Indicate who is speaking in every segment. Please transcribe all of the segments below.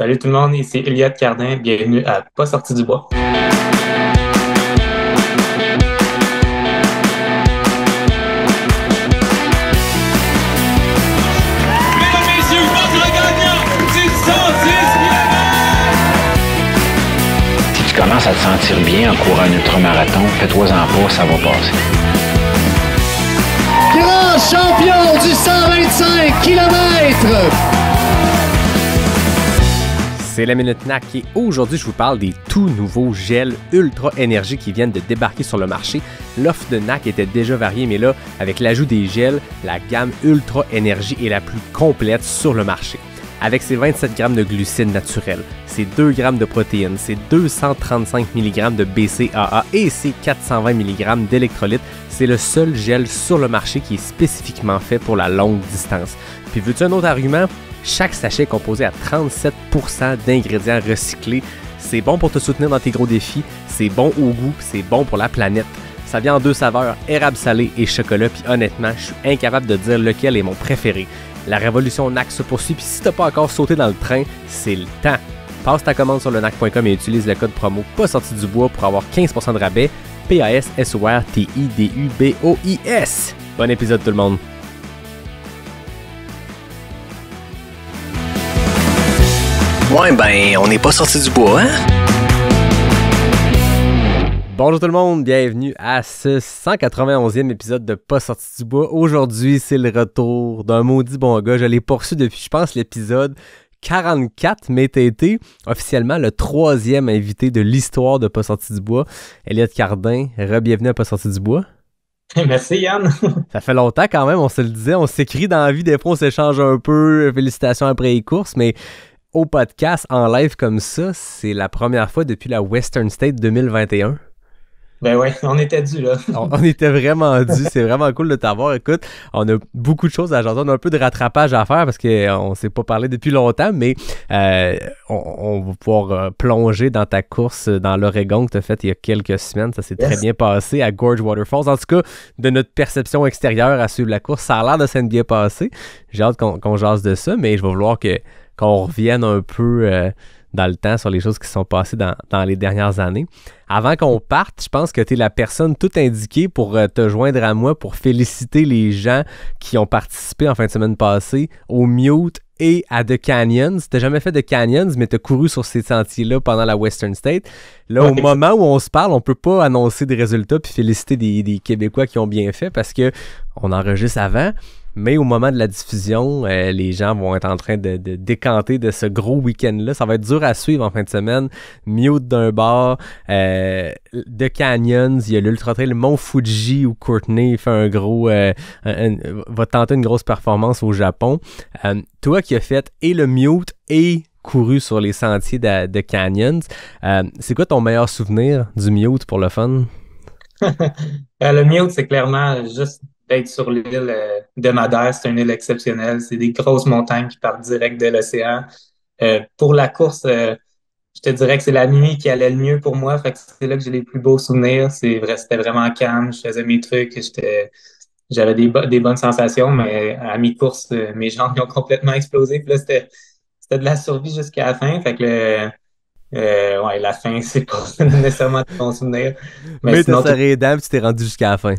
Speaker 1: Salut tout le monde, ici Eliott Cardin. Bienvenue à Pas sorti du bois.
Speaker 2: Mesdames, messieurs, votre gagnant du 110
Speaker 3: Si tu commences à te sentir bien en courant un ultramarathon, fais-toi-en pas, ça va passer.
Speaker 4: Grand champion du 125 km.
Speaker 5: C'est la Minute NAC et aujourd'hui je vous parle des tout nouveaux gels Ultra Énergie qui viennent de débarquer sur le marché. L'offre de NAC était déjà variée mais là, avec l'ajout des gels, la gamme Ultra Énergie est la plus complète sur le marché. Avec ses 27 grammes de glucides naturels, ses 2 grammes de protéines, ses 235 mg de BCAA et ses 420 mg d'électrolytes, c'est le seul gel sur le marché qui est spécifiquement fait pour la longue distance. Puis veux-tu un autre argument? Chaque sachet est composé à 37% d'ingrédients recyclés. C'est bon pour te soutenir dans tes gros défis, c'est bon au goût, c'est bon pour la planète. Ça vient en deux saveurs, érable salé et chocolat, puis honnêtement, je suis incapable de dire lequel est mon préféré. La révolution NAC se poursuit, puis si t'as pas encore sauté dans le train, c'est le temps. Passe ta commande sur le NAC.com et utilise le code promo pas sorti du bois pour avoir 15% de rabais. P-A-S-S-O-R-T-I-D-U-B-O-I-S. Bon épisode tout le monde.
Speaker 6: Ouais, ben, on n'est pas sorti du bois, hein?
Speaker 5: Bonjour tout le monde, bienvenue à ce 191e épisode de Pas sorti du bois. Aujourd'hui, c'est le retour d'un maudit bon gars. Je l'ai poursu depuis, je pense, l'épisode 44, mais t'as été officiellement le troisième invité de l'histoire de Pas sorti du bois. Elliot Cardin, re-bienvenue à Pas sorti du bois.
Speaker 1: Merci Yann.
Speaker 5: Ça fait longtemps quand même, on se le disait, on s'écrit dans la vie, des fois on s'échange un peu, félicitations après les courses, mais au podcast en live comme ça, c'est la première fois depuis la Western State 2021.
Speaker 1: Ben ouais, on était dû là.
Speaker 5: On, on était vraiment dû. C'est vraiment cool de t'avoir. Écoute, on a beaucoup de choses à jaser. On a un peu de rattrapage à faire parce qu'on ne s'est pas parlé depuis longtemps, mais euh, on, on va pouvoir euh, plonger dans ta course dans l'Oregon que tu as faite il y a quelques semaines. Ça s'est très bien passé à Gorge Waterfalls. En tout cas, de notre perception extérieure à suivre la course, ça a l'air de s'être bien passé. J'ai hâte qu'on qu'on jase de ça, mais je vais vouloir que qu'on revienne un peu euh, dans le temps sur les choses qui sont passées dans, dans les dernières années. Avant qu'on parte, je pense que tu es la personne toute indiquée pour euh, te joindre à moi pour féliciter les gens qui ont participé en fin de semaine passée au Mute et à The Canyons. T'as jamais fait de Canyons, mais t'as couru sur ces sentiers-là pendant la Western State. Là, au moment où on se parle, on peut pas annoncer des résultats puis féliciter des, des Québécois qui ont bien fait parce que on enregistre avant. Mais au moment de la diffusion, euh, les gens vont être en train de, de décanter de ce gros week-end-là. Ça va être dur à suivre en fin de semaine. Mute d'un bar, euh, de Canyons, il y a l'Ultra Trail Mont Fuji où Courtney fait un gros, euh, va tenter une grosse performance au Japon. Euh, toi qui as fait et le Mute et couru sur les sentiers de, de Canyons, euh, c'est quoi ton meilleur souvenir du Mute pour le fun?
Speaker 1: Euh, le mute, c'est clairement juste d'être sur l'île euh, de Madère. C'est une île exceptionnelle. C'est des grosses montagnes qui partent direct de l'océan. Euh, pour la course, euh, je te dirais que c'est la nuit qui allait le mieux pour moi. Fait que c'est là que j'ai les plus beaux souvenirs. C'est vrai, c'était vraiment calme. Je faisais mes trucs. J'étais, j'avais des, bo- des bonnes sensations, mais à mi-course, mes jambes ont complètement explosé. Puis là, c'était, c'était de la survie jusqu'à la fin. Fait que le, euh, ouais, la fin, c'est pas nécessairement de bons souvenirs.
Speaker 5: Mais,
Speaker 1: Mais sinon,
Speaker 5: puis tu t'es rendu jusqu'à la fin.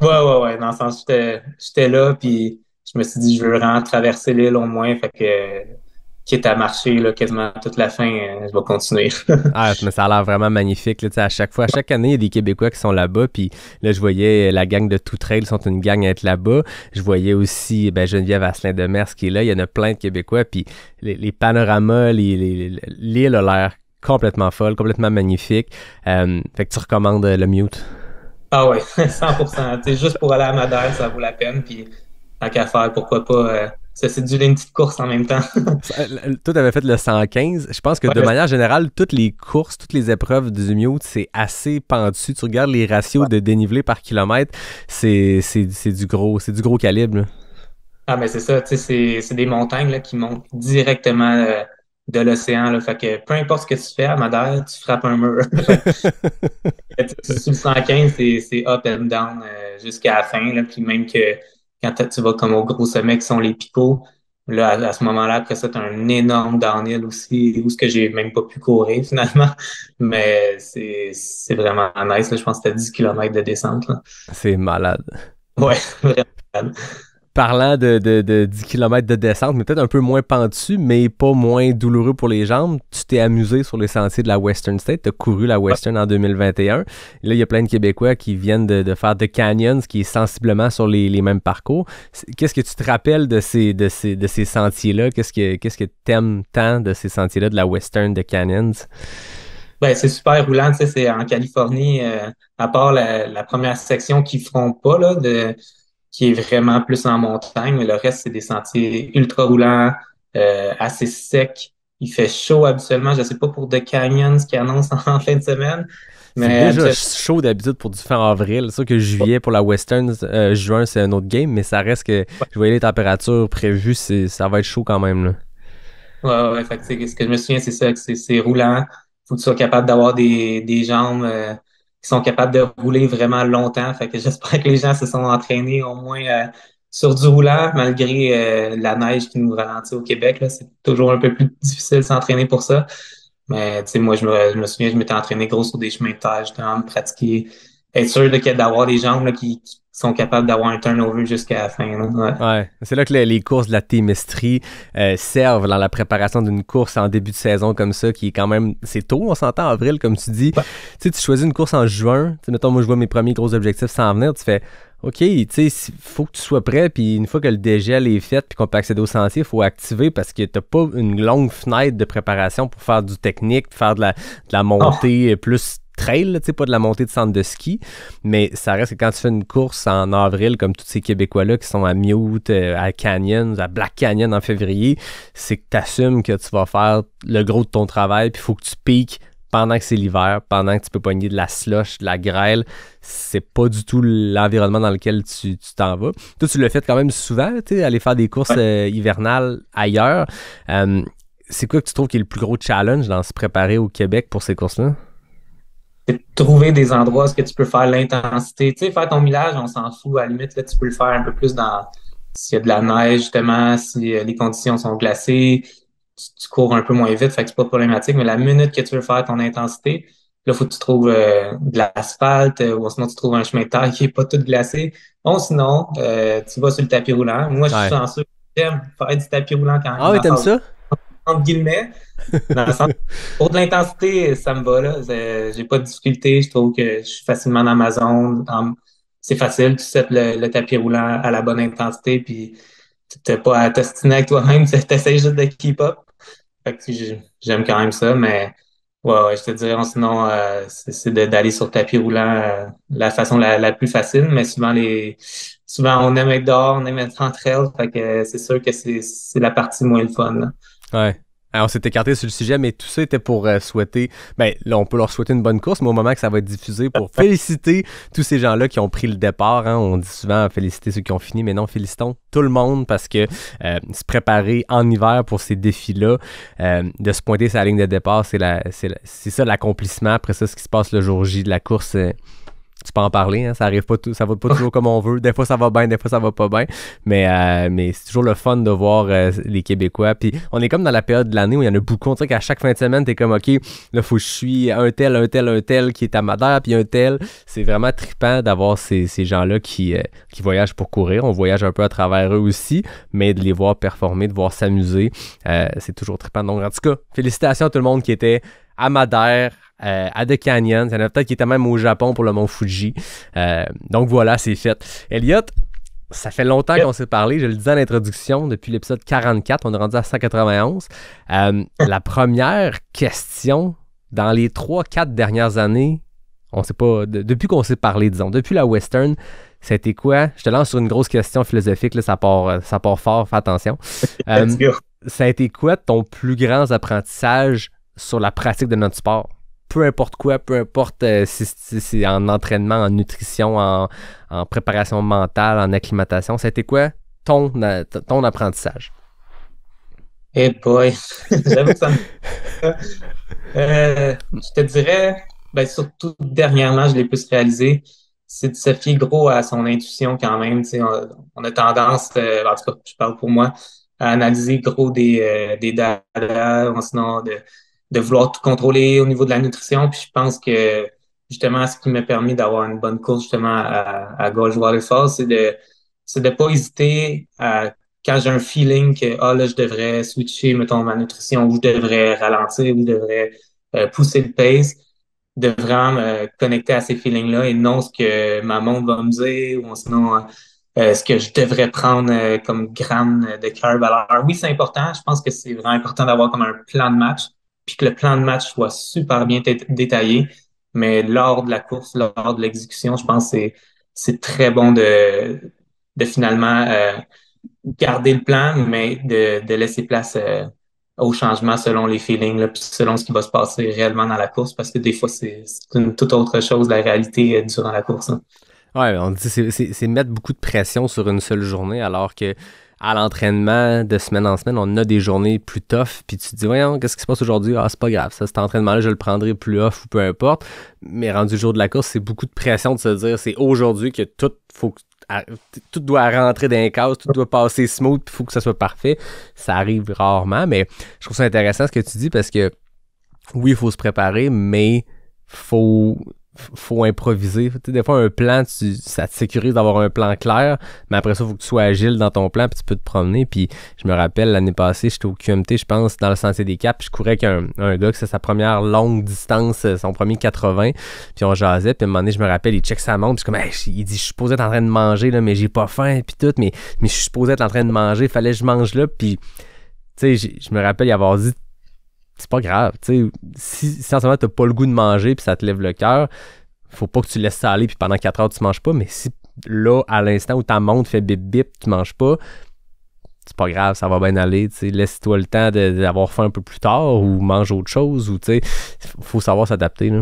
Speaker 1: Ouais, ouais, ouais. Dans le sens, j'étais, là, puis je me suis dit, je veux vraiment traverser l'île au moins. Fait que, quitte à marcher là, quasiment toute la fin, euh, je vais continuer.
Speaker 5: Ah, mais ça a l'air vraiment magnifique. Là, à chaque fois, à chaque année, il y a des Québécois qui sont là-bas. Puis là, je voyais la gang de Tout Trail sont une gang à être là-bas. Je voyais aussi ben, Geneviève Asselin de Mers qui est là. Il y en a plein de Québécois. Puis les, panoramas, les- les- l'île a l'air complètement folle, complètement magnifique. Euh, fait que tu recommandes euh, le mute?
Speaker 1: Ah ouais, 100%. Tu sais, juste pour aller à Madère, ça vaut la peine. Puis, tant qu'à faire, pourquoi pas euh, se séduire une petite course en même temps.
Speaker 5: Toi, tu avais fait le 115. Je pense que de manière générale, toutes les courses, toutes les épreuves du mute, c'est assez pentu. Tu regardes les ratios de dénivelé par kilomètre, c'est c'est- c'est du gros, c'est du gros calibre. là.
Speaker 1: Ah, mais c'est ça, tu sais, c'est, c'est des montagnes là, qui montent directement euh, de l'océan. Là. Fait que peu importe ce que tu fais à Madère, tu frappes un mur. Tu Sur le 115, c'est, c'est up and down euh, jusqu'à la fin. Là. Puis même que quand tu vas comme au gros sommet qui sont les picots, Là, à, à ce moment-là, après ça, t'as un énorme downhill aussi, où ce que j'ai même pas pu courir finalement. Mais c'est, c'est vraiment nice. Là. Je pense que c'était 10 km de descente. Là.
Speaker 5: C'est malade.
Speaker 1: Ouais, vraiment.
Speaker 5: Parlant de, de, de 10 km de descente, mais peut-être un peu moins pentu, mais pas moins douloureux pour les jambes, tu t'es amusé sur les sentiers de la Western State. Tu as couru la Western en 2021. Et là, il y a plein de Québécois qui viennent de, de faire The Canyons, qui est sensiblement sur les, les mêmes parcours. Qu'est-ce que tu te rappelles de ces, de ces, de ces sentiers-là? Qu'est-ce que qu'est-ce que tant de ces sentiers-là, de la Western, de Canyons?
Speaker 1: Ben, c'est super roulant, c'est en Californie, euh, à part la, première section qu'ils feront pas, là, de, qui est vraiment plus en montagne, mais le reste, c'est des sentiers ultra roulants, euh, assez secs. Il fait chaud habituellement, je sais pas pour The Canyons qui annonce en fin de semaine,
Speaker 5: C'est
Speaker 1: mais
Speaker 5: déjà chaud d'habitude pour du fin avril. C'est sûr que juillet pour la Western, euh, juin, c'est un autre game, mais ça reste que je voyais les températures prévues, ça va être chaud quand même. Là.
Speaker 1: Ouais, ouais, fait que, ce que je me souviens, c'est ça, que c'est c'est roulant. Faut que tu sois capable d'avoir des, des jambes euh, qui sont capables de rouler vraiment longtemps. Fait que j'espère que les gens se sont entraînés au moins euh, sur du roulant, malgré euh, la neige qui nous ralentit au Québec. C'est toujours un peu plus difficile de s'entraîner pour ça. Mais tu sais, moi, je me, je me souviens, je m'étais entraîné gros sur des chemins de terre, justement, me pratiquer, être sûr d'avoir des jambes là, qui, qui sont capables d'avoir un turnover jusqu'à la fin. Ouais.
Speaker 5: Ouais, c'est là que les, les courses de la témistrie euh, servent dans la préparation d'une course en début de saison comme ça, qui est quand même, c'est tôt, on s'entend avril, comme tu dis.
Speaker 1: Ouais.
Speaker 5: Tu sais, tu choisis une course en juin, tu mettons, moi je vois mes premiers gros objectifs s'en venir, tu fais, OK, tu sais, si- faut que tu sois prêt, puis une fois que le dégel est fait, puis qu'on peut accéder au sentier, il faut activer parce que t'as pas une longue fenêtre de préparation pour faire du technique, faire de la, de la montée euh, plus trail, tu sais, pas de la montée de centre de ski, mais ça reste que quand tu fais une course en avril, comme tous ces Québécois-là qui sont à Mute, euh, à Canyon, à Black Canyon en février, c'est que tu assumes que tu vas faire le gros de ton travail, puis il faut que tu piques pendant que c'est l'hiver, pendant que tu peux pogner de la slush, de la grêle. C'est pas du tout l'environnement dans lequel tu t'en vas. Toi, tu l'as fait quand même souvent, tu sais, aller faire des courses euh, hivernales ailleurs. Euh, c'est quoi que tu trouves qui est le plus gros challenge dans se préparer au Québec pour ces courses-là?
Speaker 1: De trouver des endroits où que tu peux faire l'intensité. Tu sais, faire ton millage, on s'en fout. À la limite, là, tu peux le faire un peu plus dans s'il y a de la neige, justement, si euh, les conditions sont glacées, tu, tu cours un peu moins vite, fait que c'est pas problématique. Mais la minute que tu veux faire ton intensité, là, faut que tu trouves euh, de l'asphalte, euh, ou sinon tu trouves un chemin de terre qui est pas tout glacé. Bon, sinon, euh, tu vas sur le tapis roulant. Moi, je suis
Speaker 5: Ouais.
Speaker 1: chanceux. J'aime faire du tapis roulant quand même.
Speaker 5: Ah oui, t'aimes ça?
Speaker 1: entre guillemets. Pour de l'intensité, ça me va, J'ai pas de difficulté. Je trouve que je suis facilement dans ma zone. C'est facile. Tu sais le, tapis roulant à la bonne intensité, puis t'as pas à t'ostiner avec toi-même. Tu essaies juste de keep up. J'aime quand même ça, mais ouais, je te dirais, sinon, euh, c'est d'aller sur le tapis roulant euh, la façon la, plus facile, mais souvent les souvent on aime être dehors, on aime être en trail, fait que euh, c'est sûr que c'est la partie moins le fun.
Speaker 5: Ouais. Alors, on s'est écarté sur le sujet, mais tout ça était pour euh, souhaiter. Ben, là, on peut leur souhaiter une bonne course, mais au moment que ça va être diffusé, pour féliciter tous ces gens-là qui ont pris le départ. hein. on dit souvent féliciter ceux qui ont fini, mais non, félicitons tout le monde parce que euh, se préparer en hiver pour ces défis-là, euh, de se pointer sur la ligne de départ, c'est la, c'est la- c'est ça l'accomplissement. Après ça, ce qui se passe le jour J de la course, tu peux en parler, hein, ça arrive pas tout, ça va pas toujours comme on veut. Des fois ça va bien, des fois ça va pas bien. Mais, euh, mais c'est toujours le fun de voir euh, les Québécois. Puis on est comme dans la période de l'année où il y en a beaucoup. On dirait qu'à chaque fin de semaine, t'es comme OK, là, faut que je suis un tel, un tel, un tel qui est à Madère, puis un tel. C'est vraiment trippant d'avoir ces, ces gens-là qui, euh, qui voyagent pour courir. On voyage un peu à travers eux aussi, mais de les voir performer, de voir s'amuser, c'est toujours trippant. Donc, en tout cas, félicitations à tout le monde qui était à Madère, euh, à The Canyon. Il y en a peut-être qui étaient même au Japon pour le mont Fuji. Euh, donc voilà, c'est fait. Elliot, ça fait longtemps
Speaker 1: Yep.
Speaker 5: qu'on s'est parlé. Je le disais en introduction, depuis l'épisode 44, on est rendu à 191. Euh, la première question, dans les 3-4 dernières années, on sait pas, de- depuis qu'on s'est parlé, disons, depuis la Western, c'était quoi? Je te lance sur une grosse question philosophique, là, ça, part, ça part fort, fais attention. Ça a été quoi ton plus grand apprentissage sur la pratique de notre sport? Peu importe quoi, peu importe euh, si, c'est en entraînement, en nutrition, en, préparation mentale, en acclimatation, été quoi ton, euh, ton apprentissage?
Speaker 1: Hey boy, j'avoue que ça me... Euh, je te dirais, ben surtout dernièrement, je l'ai plus réalisé, c'est de se fier gros à son intuition quand même. On, a tendance, en tout cas, je parle pour moi, à analyser gros des, euh, des data, sinon de, de vouloir tout contrôler au niveau de la nutrition. Puis je pense que justement, ce qui m'a permis d'avoir une bonne course justement à, à Gauge Waterfall, c'est de c'est de pas hésiter à quand j'ai un feeling que ah là je devrais switcher mettons ma nutrition ou je devrais ralentir ou je devrais euh, pousser le pace de vraiment me connecter à ces feelings là et non ce que ma montre va me dire ou sinon euh, ce que je devrais prendre euh, comme gramme de carb alors oui c'est important. Je pense que c'est vraiment important d'avoir comme un plan de match puis que le plan de match soit super bien détaillé mais lors de la course lors de l'exécution je pense que c'est très bon de de finalement euh, garder le plan, mais de, de laisser place euh, au changement selon les feelings, selon ce qui va se passer réellement dans la course, parce que des fois, c'est une toute autre chose, la réalité euh, durant la course. Hein.
Speaker 5: Ouais, on dit c'est mettre beaucoup de pression sur une seule journée, alors que à l'entraînement de semaine en semaine, on a des journées plus tough, puis tu te dis, voyons, qu'est-ce qui se passe aujourd'hui? Ah, c'est pas grave, ça, cet entraînement-là, je le prendrai plus off ou peu importe. Mais rendu le jour de la course, c'est beaucoup de pression de se dire, c'est aujourd'hui que tout, faut tout doit rentrer dans les cases, tout doit passer smooth, il faut que ça soit parfait. Ça arrive rarement, mais je trouve ça intéressant ce que tu dis parce que oui, il faut se préparer, mais faut faut improviser. Des fois, un plan, tu, ça te sécurise d'avoir un plan clair, mais après ça, il faut que tu sois agile dans ton plan, puis tu peux te promener. Puis je me rappelle, l'année passée, j'étais au QMT, je pense, dans le sentier des Caps, je courais avec un, un gars, c'est sa première longue distance, euh, son premier 80, puis on jasait, puis à un moment donné, je me rappelle, il check sa montre, puis comme, il dit, je suis supposé être en train de manger, là, mais j'ai pas faim, puis tout, mais, mais je suis supposé être en train de manger, fallait que je mange là, puis tu sais, je me rappelle y avoir dit c'est pas grave. Tu sais, si, si en ce moment t'as pas le goût de manger puis ça te lève le cœur, faut pas que tu laisses ça aller puis pendant 4 heures tu manges pas. Mais si là, à l'instant où ta montre fait bip bip, tu manges pas, c'est pas grave, ça va bien aller. Laisse-toi le temps d'avoir faim un peu plus tard ou mange autre chose. ou tu faut savoir s'adapter.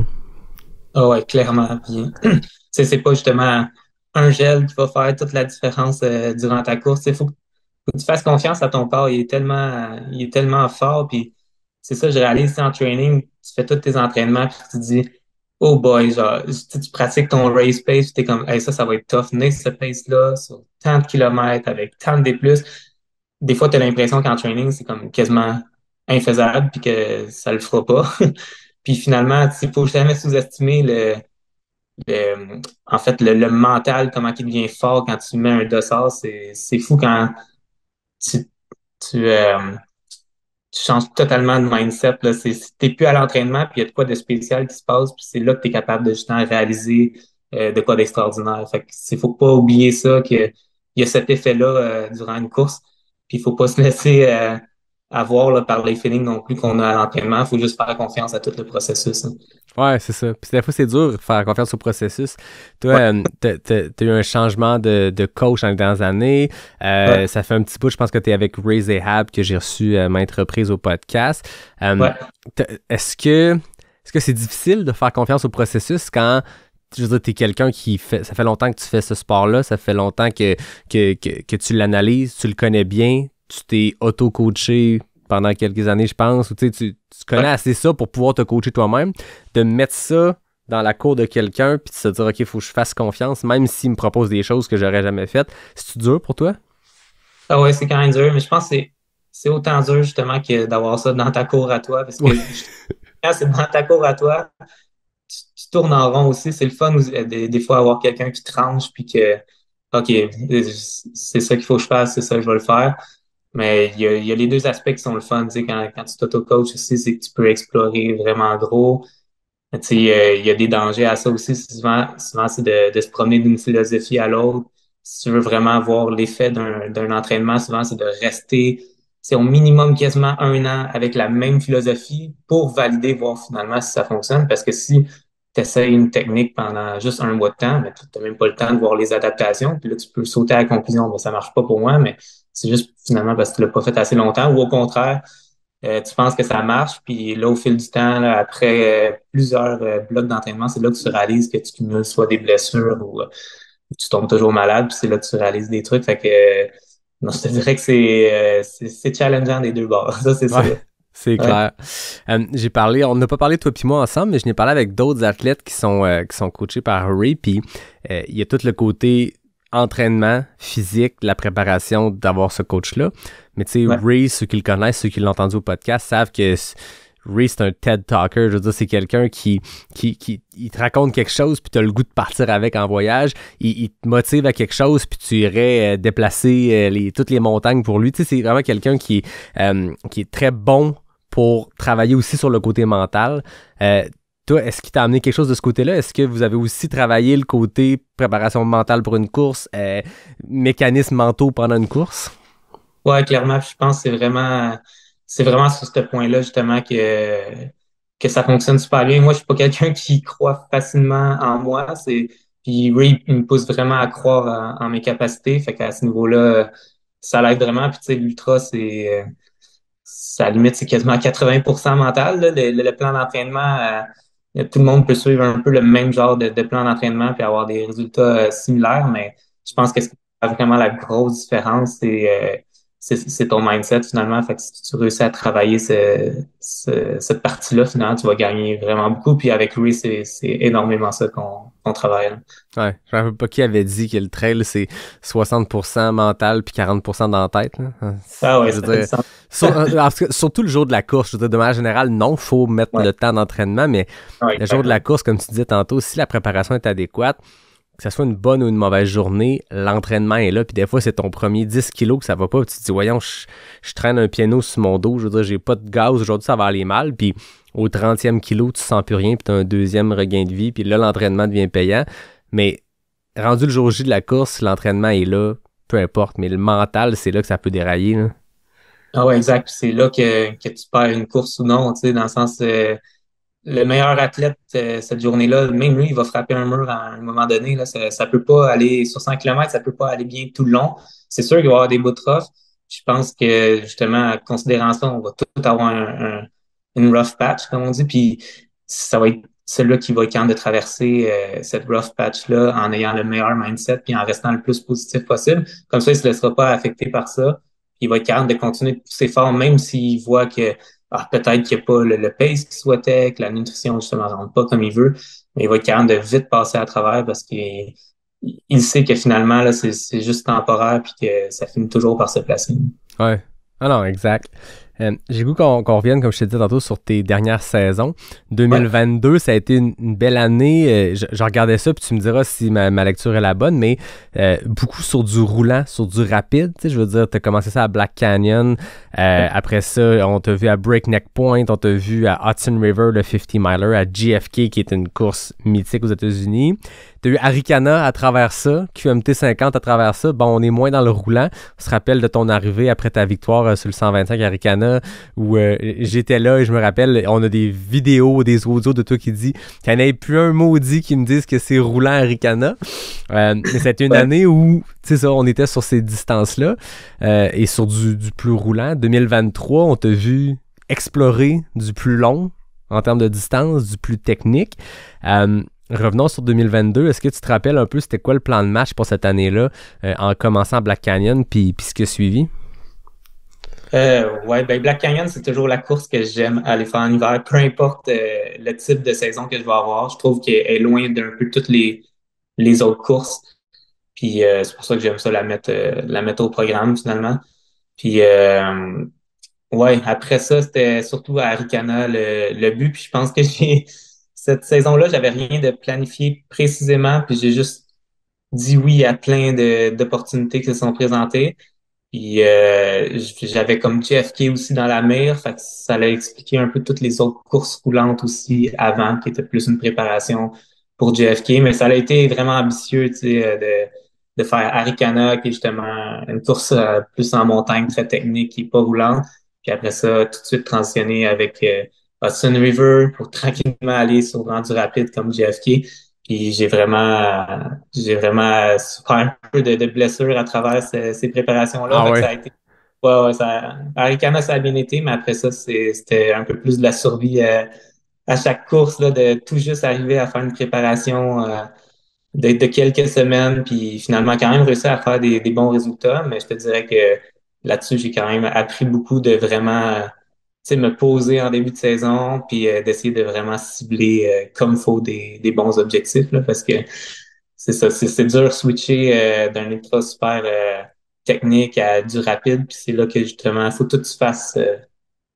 Speaker 1: Ah ouais, clairement. c'est pas justement un gel qui va faire toute la différence euh, durant ta course. Il faut, faut, que tu fasses confiance à ton corps. Il est tellement, il est tellement fort. Puis c'est ça, je réalise en training, tu fais tous tes entraînements, puis tu te dis, oh boy, genre, tu, tu pratiques ton race pace, tu es comme, hey, ça, ça va être tough, mais ce pace-là, sur tant de kilomètres, avec tant de plus. Des fois, tu as l'impression qu'en training, c'est comme quasiment infaisable, puis que ça le fera pas. puis finalement, il faut jamais sous-estimer le, le, en fait, le, le, mental, comment il devient fort quand tu mets un dossard. C'est fou quand tu, tu, euh, tu changes totalement de mindset. Là. C'est, t'es plus à l'entraînement, puis il y a de quoi de spécial qui se passe, puis c'est là que tu es capable de justement réaliser euh, de quoi d'extraordinaire. Fait que faut pas oublier ça, qu'il y a cet effet-là euh, durant une course. Puis il faut pas se laisser euh, avoir là, par les feelings non plus qu'on a à l'entraînement. Faut juste faire confiance à tout le processus. Hein.
Speaker 5: Ouais, c'est ça. Puis des fois, c'est dur de faire confiance au processus. Toi, euh, t'as as eu un changement de, de coach dans les dernières années. Euh, ça fait un petit bout, je pense que tu es avec Ray Zahab que j'ai reçu à maintes reprises au podcast. Euh, est-ce que est-ce que c'est difficile de faire confiance au processus quand je veux dire, tu es quelqu'un qui fait. Ça fait longtemps que tu fais ce sport-là, ça fait longtemps que, que, que, que tu l'analyses, tu le connais bien, tu t'es auto-coaché pendant quelques années, je pense, ou tu, tu connais assez ça pour pouvoir te coacher toi-même, de mettre ça dans la cour de quelqu'un, puis de se dire, OK, il faut que je fasse confiance, même s'il me propose des choses que j'aurais jamais faites. C'est dur pour toi?
Speaker 1: Ah ouais, c'est quand même dur, mais je pense que c'est autant dur justement que d'avoir ça dans ta cour à toi, parce que quand c'est dans ta cour à toi, tu, tournes en rond aussi. C'est le fun des, des fois avoir quelqu'un qui tranche, puis que, OK, c'est ça qu'il faut que je fasse, c'est ça que je vais le faire. Mais il y, a, y a les deux aspects qui sont le fun. Tu sais, quand, quand tu t'auto-coaches aussi, c'est que tu peux explorer vraiment gros. Tu sais, il y a des dangers à ça aussi. Souvent, souvent c'est de, de se promener d'une philosophie à l'autre. Si tu veux vraiment voir l'effet d'un entraînement, souvent, c'est de rester c'est au minimum quasiment un an avec la même philosophie pour valider, voir finalement si ça fonctionne. Parce que si tu essaies une technique pendant juste un mois de temps, mais tu n'as même pas le temps de voir les adaptations. Puis là, tu peux sauter à la conclusion, ben, ça marche pas pour moi, mais c'est juste finalement parce que tu l'as pas fait assez longtemps. Ou au contraire, euh, tu penses que ça marche, puis là, au fil du temps, après euh, plusieurs euh, blocs d'entraînement, c'est là que tu réalises que tu cumules soit des blessures ou, tu tombes toujours malade, puis c'est là que tu réalises des trucs. Fait que non, je te dirais que c'est challengeant des deux bords. Ça, c'est ça.
Speaker 5: C'est clair. Euh, j'ai parlé, on n'a pas parlé toi et moi ensemble, mais je n'ai parlé avec d'autres athlètes qui sont, euh, qui sont coachés par Ray, puis euh, il y a tout le côté entraînement physique, la préparation d'avoir ce coach-là. Mais tu sais,
Speaker 1: Ouais.
Speaker 5: Ray, ceux qui le connaissent, ceux qui l'ont entendu au podcast, savent que Ray, c'est un TED Talker. Je veux dire, c'est quelqu'un qui, qui, qui il te raconte quelque chose, puis tu as le goût de partir avec en voyage. Il, il te motive à quelque chose, puis tu irais euh, déplacer euh, les, toutes les montagnes pour lui. Tu sais, c'est vraiment quelqu'un qui, euh, qui est très bon pour travailler aussi sur le côté mental. Euh, toi, est-ce qu'il t'a amené quelque chose de ce côté-là? Est-ce que vous avez aussi travaillé le côté préparation mentale pour une course, euh, mécanismes mentaux pendant une course?
Speaker 1: Ouais, clairement, je pense que c'est vraiment, c'est vraiment sur ce point-là, justement, que, que ça fonctionne super bien. Moi, je suis pas quelqu'un qui croit facilement en moi. C'est, puis Ray, il me pousse vraiment à croire en, en mes capacités. Fait qu'à ce niveau-là, ça l'aide vraiment. Puis tu sais, l'ultra, c'est, euh, ça limite, c'est quasiment 80% mental, là. Le, le- plan d'entraînement, euh, tout le monde peut suivre un peu le même genre de, de plan d'entraînement puis avoir des résultats euh, similaires, mais je pense que ce qui fait vraiment la grosse différence, c'est euh, c'est ton mindset finalement. Fait que si tu réussis à travailler ce, ce- cette partie-là, finalement, tu vas gagner vraiment beaucoup. Puis avec lui, c'est énormément ça qu'on travaille. là.
Speaker 5: Ouais, je ne me rappelle pas qui avait dit que le trail, c'est 60% mental puis 40% dans la tête. là.
Speaker 1: Ah ouais,
Speaker 5: dire, sur- cas, surtout le jour de la course. Je veux dire, de manière générale, non, faut mettre
Speaker 1: Ouais.
Speaker 5: le temps d'entraînement, mais
Speaker 1: Ouais,
Speaker 5: le jour de la course, comme tu disais tantôt, si la préparation est adéquate, que ce soit une bonne ou une mauvaise journée, l'entraînement est là. Puis des fois, c'est ton premier 10 kilos que ça va pas. Puis tu te dis, voyons, je, je traîne un piano sur mon dos. Je veux dire, j'ai pas de gaz. Aujourd'hui, ça va aller mal. Puis au 30e kilo, tu sens plus rien. Puis tu as un deuxième regain de vie. Puis là, l'entraînement devient payant. Mais rendu le jour J de la course, l'entraînement est là. Peu importe. Mais le mental, c'est là que ça peut dérailler.
Speaker 1: Ah ouais, exact. C'est là que, que tu perds une course ou non, tu sais, dans le sens, euh, le meilleur athlète euh, cette journée-là, même lui, il va frapper un mur à un moment donné. Là, ça, ça peut pas aller sur 100 km, ça peut pas aller bien tout le long. C'est sûr qu'il va y avoir des bouts de rough. Je pense que justement, considérant ça, on va tout avoir un, un- une rough patch, comme on dit. Puis ça va être celui-là qui va être capable de traverser euh, cette rough patch-là en ayant le meilleur mindset puis en restant le plus positif possible. Comme ça, il se laissera pas affecter par ça. Il va être capable de continuer de pousser fort, même s'il voit que peut-être qu'il n'y a pas le, le pace qu'il souhaitait, que la nutrition, justement, ne rentre pas comme il veut, mais il va être capable de vite passer à travers parce qu'il il sait que finalement, là, c'est c'est juste temporaire puis que ça finit toujours par se placer.
Speaker 5: Ouais. Ah non, exact. Euh, J'ai goût qu'on revienne, comme je te disais tantôt, sur tes dernières saisons. 2022, ça a été une, une belle année. Euh, je, je regardais ça, puis tu me diras si ma, ma lecture est la bonne, mais euh, beaucoup sur du roulant, sur du rapide. Tu je veux dire, tu as commencé ça à Black Canyon. Après ça, on t'a vu à Breakneck Point, on t'a vu à Hudson River, le 50 miler, à JFK, qui est une course mythique aux États-Unis. T'as eu Arikana à travers ça, QMT 50 à travers ça. Bon, on est moins dans le roulant. On se rappelle de ton arrivée après ta victoire sur le 125 Arikana où euh, j'étais là et je me rappelle, on a des vidéos, des audios de toi qui dit qu'il n'y en ait plus un maudit qui me dise que c'est roulant Arikana. Euh, mais c'était une
Speaker 1: Ouais.
Speaker 5: année où, tu sais ça, on était sur ces distances-là euh, et sur du, du plus roulant. 2023, on t'a vu explorer du plus long en termes de distance, du plus technique. Euh, Revenons sur 2022. Est-ce que tu te rappelles un peu c'était quoi le plan de match pour cette année-là euh, en commençant Black Canyon puis, puis ce qui a suivi?
Speaker 1: Euh, ouais, ben Black Canyon, c'est toujours la course que j'aime aller faire en hiver, peu importe euh, le type de saison que je vais avoir. Je trouve qu'elle est loin d'un peu toutes les, les autres courses. Puis euh, c'est pour ça que j'aime ça la mettre, euh, la mettre au programme finalement. Puis euh, ouais, après ça, c'était surtout à Arikana le, le but. Puis je pense que j'ai cette saison-là, j'avais rien de planifié précisément. Puis j'ai juste dit oui à plein d'opportunités qui se sont présentées. Puis euh, j'avais comme JFK aussi dans la mire, fait que ça allait expliquer un peu toutes les autres courses roulantes aussi avant, qui étaient plus une préparation pour JFK, mais ça a été vraiment ambitieux, euh, de, de faire Arikana, qui est justement une course euh, plus en montagne, très technique, est pas roulante. Puis après ça, tout de suite transitionner avec euh, Hudson River pour tranquillement aller sur rendu rapide comme JFK. Puis j'ai vraiment, j'ai vraiment souffert un peu de, de blessures à travers ces, ces préparations-là.
Speaker 5: Ah ouais.
Speaker 1: Ça a été, ouais, ouais, ça, ça a bien été, mais après ça, c'était un peu plus de la survie euh, à chaque course, là, de tout juste arriver à faire une préparation euh, de, de quelques semaines, puis finalement quand même réussir à faire des, des bons résultats. Mais je te dirais que là-dessus, j'ai quand même appris beaucoup de vraiment sais, me poser en début de saison, puis euh, d'essayer de vraiment cibler euh, comme faut des, des bons objectifs, là, parce que c'est ça, c'est dur de switcher euh, d'un ultra super technique à du rapide, puis c'est là que justement, il faut que tout se fasse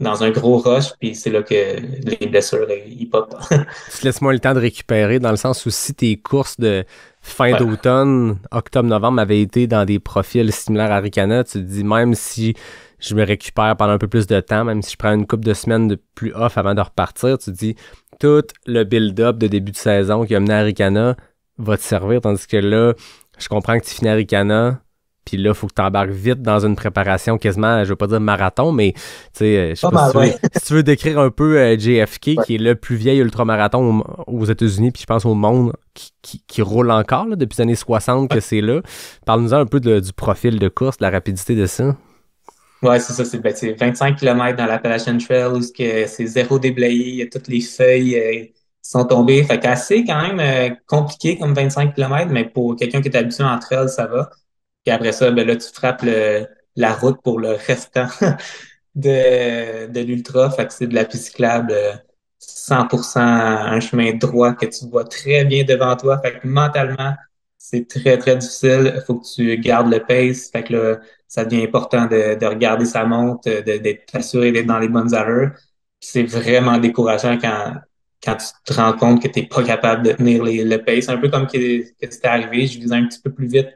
Speaker 1: dans un gros rush, puis c'est là que les blessures, ils pop.
Speaker 5: tu laisses-moi le temps de récupérer, dans le sens où si tes courses de fin d'automne, octobre-novembre avaient été dans des profils similaires à Ricana, tu te dis même si je me récupère pendant un peu plus de temps, même si je prends une couple de semaines de plus off avant de repartir, tu dis tout le build-up de début de saison qui a mené à Ricana va te servir, tandis que là, je comprends que tu finis à Ricana, puis là, faut que tu embarques vite dans une préparation quasiment, je veux pas dire marathon, mais tu sais, euh, je sais pas, si, tu veux, décrire un peu euh, JFK, qui est le plus vieil ultramarathon aux, États-Unis, puis je pense au monde, qui, roule encore depuis les années 60 que c'est là. Parle-nous un peu du profil de course, de la rapidité de ça.
Speaker 1: Ouais, c'est ça, c'est 25 ben, km dans l'Appalachian Trail où c'est zéro déblayé, il y a toutes les feuilles euh, sont tombées. Fait qu'assez quand même euh, compliqué comme 25 km, mais pour quelqu'un qui est habitué en trail, ça va. Puis après ça, ben là, tu frappes la route pour le restant de, de l'ultra. Fait que c'est de la piste cyclable 100% un chemin droit que tu vois très bien devant toi. Fait que mentalement, c'est très, très difficile. Il faut que tu gardes le pace. Fait que là, ça devient important de, de regarder sa montre, d'être assuré d'être dans les bonnes allures. C'est vraiment décourageant quand, quand tu te rends compte que tu n'es pas capable de tenir les, le pace. Un peu comme que, que c'était arrivé, je visais un petit peu plus vite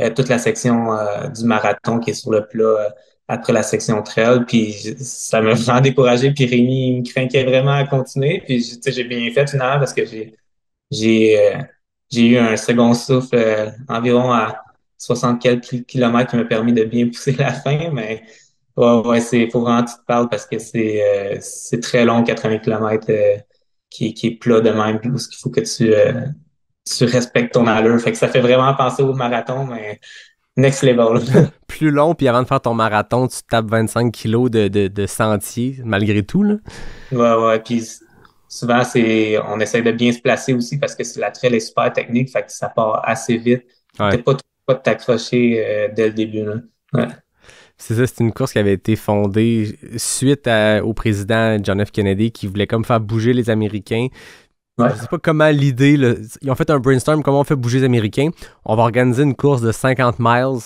Speaker 1: euh, toute la section euh, du marathon qui est sur le plat euh, après la section trail. Puis ça m'a vraiment découragé. Puis Rémi il me craquait vraiment à continuer. Puis j'ai bien fait finalement parce que j'ai j'ai j'ai eu un second souffle environ à 60 quelques kilomètres qui m'a permis de bien pousser la fin. Mais ouais, ouais c'est faut vraiment que tu te parles parce que c'est c'est très long, 80 km qui, qui, est plat de même, puis qu'il faut que tu, euh, tu respectes ton allure. Fait que ça fait vraiment penser au marathon, mais next level.
Speaker 5: Plus long, puis avant de faire ton marathon, tu tapes 25 kilos de, de, de sentier, malgré tout. Là.
Speaker 1: Ouais, ouais. Puis souvent, c'est on essaie de bien se placer aussi parce que la trail est super technique, fait que ça part assez vite. Ouais. pas, pas de t'accrocher euh, dès le début. Là. Ouais.
Speaker 5: C'est ça, c'est une course qui avait été fondée suite au président John F. Kennedy qui voulait comme faire bouger les Américains. Ouais. Je sais pas comment l'idée, ils ont fait un brainstorm, comment on fait bouger les Américains. On va organiser une course de 50 miles.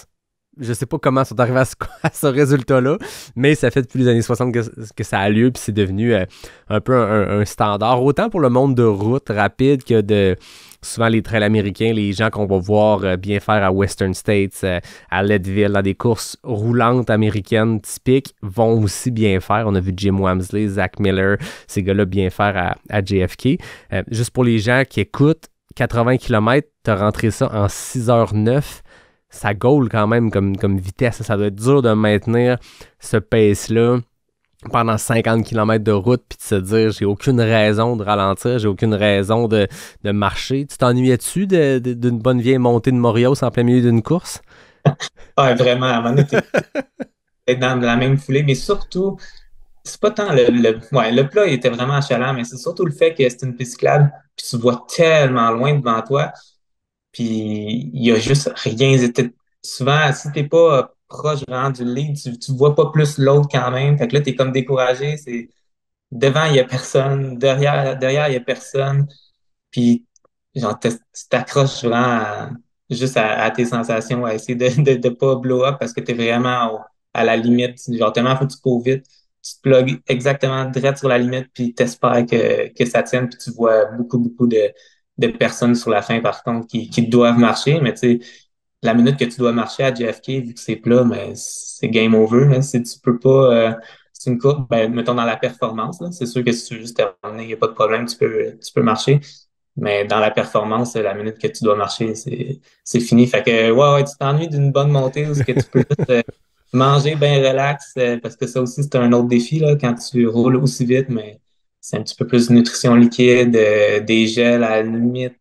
Speaker 5: Je sais pas comment ils sont arrivés à ce, résultat-là, mais ça fait depuis les années 60 que, ça a lieu, puis c'est devenu euh, un peu un, standard, autant pour le monde de route rapide que de souvent les trails américains, les gens qu'on va voir euh, bien faire à Western States, euh, à Leadville, dans des courses roulantes américaines typiques, vont aussi bien faire. On a vu Jim Wamsley, Zach Miller, ces gars-là bien faire à, JFK. Euh, juste pour les gens qui écoutent, 80 km, tu as rentré ça en 6h09 ça goal quand même comme, comme vitesse. Ça doit être dur de maintenir ce pace-là pendant 50 km de route puis de se dire j'ai aucune raison de ralentir, j'ai aucune raison de, de marcher. Tu t'ennuyais-tu d'une bonne vieille montée de Morios en plein milieu d'une course?
Speaker 1: ouais, vraiment. À un dans la même foulée, mais surtout, c'est pas tant le, le, ouais, le plat il était vraiment achalant, mais c'est surtout le fait que c'est une piste puis tu vois tellement loin devant toi, puis il y a juste rien. Souvent, si t'es pas proche vraiment du lead, tu, tu vois pas plus l'autre quand même. Fait que là, t'es comme découragé. C'est devant, il y a personne. Derrière, derrière, il y a personne. Puis, genre, tu t'accroches vraiment juste à, tes sensations, à essayer de, de, pas blow up parce que t'es vraiment à la limite. Genre, tellement faut que tu cours vite. Tu te plugues exactement direct sur la limite, puis t'espères que, que ça tienne, puis tu vois beaucoup, beaucoup de, de personnes sur la fin, par contre, qui, qui doivent marcher. Mais tu sais, la minute que tu dois marcher à JFK, vu que c'est plat, mais c'est game over. Là. Si tu peux pas, euh, c'est une courbe, ben, mettons dans la performance, c'est sûr que si tu veux juste terminer, il n'y a pas de problème, tu peux, tu peux marcher. Mais dans la performance, la minute que tu dois marcher, c'est, fini. Fait que, ouais, ouais, tu t'ennuies d'une bonne montée où que tu peux juste euh, manger bien relax, euh, parce que ça aussi, c'est un autre défi, là, quand tu roules aussi vite, mais c'est un petit peu plus de nutrition liquide, des gels à la limite.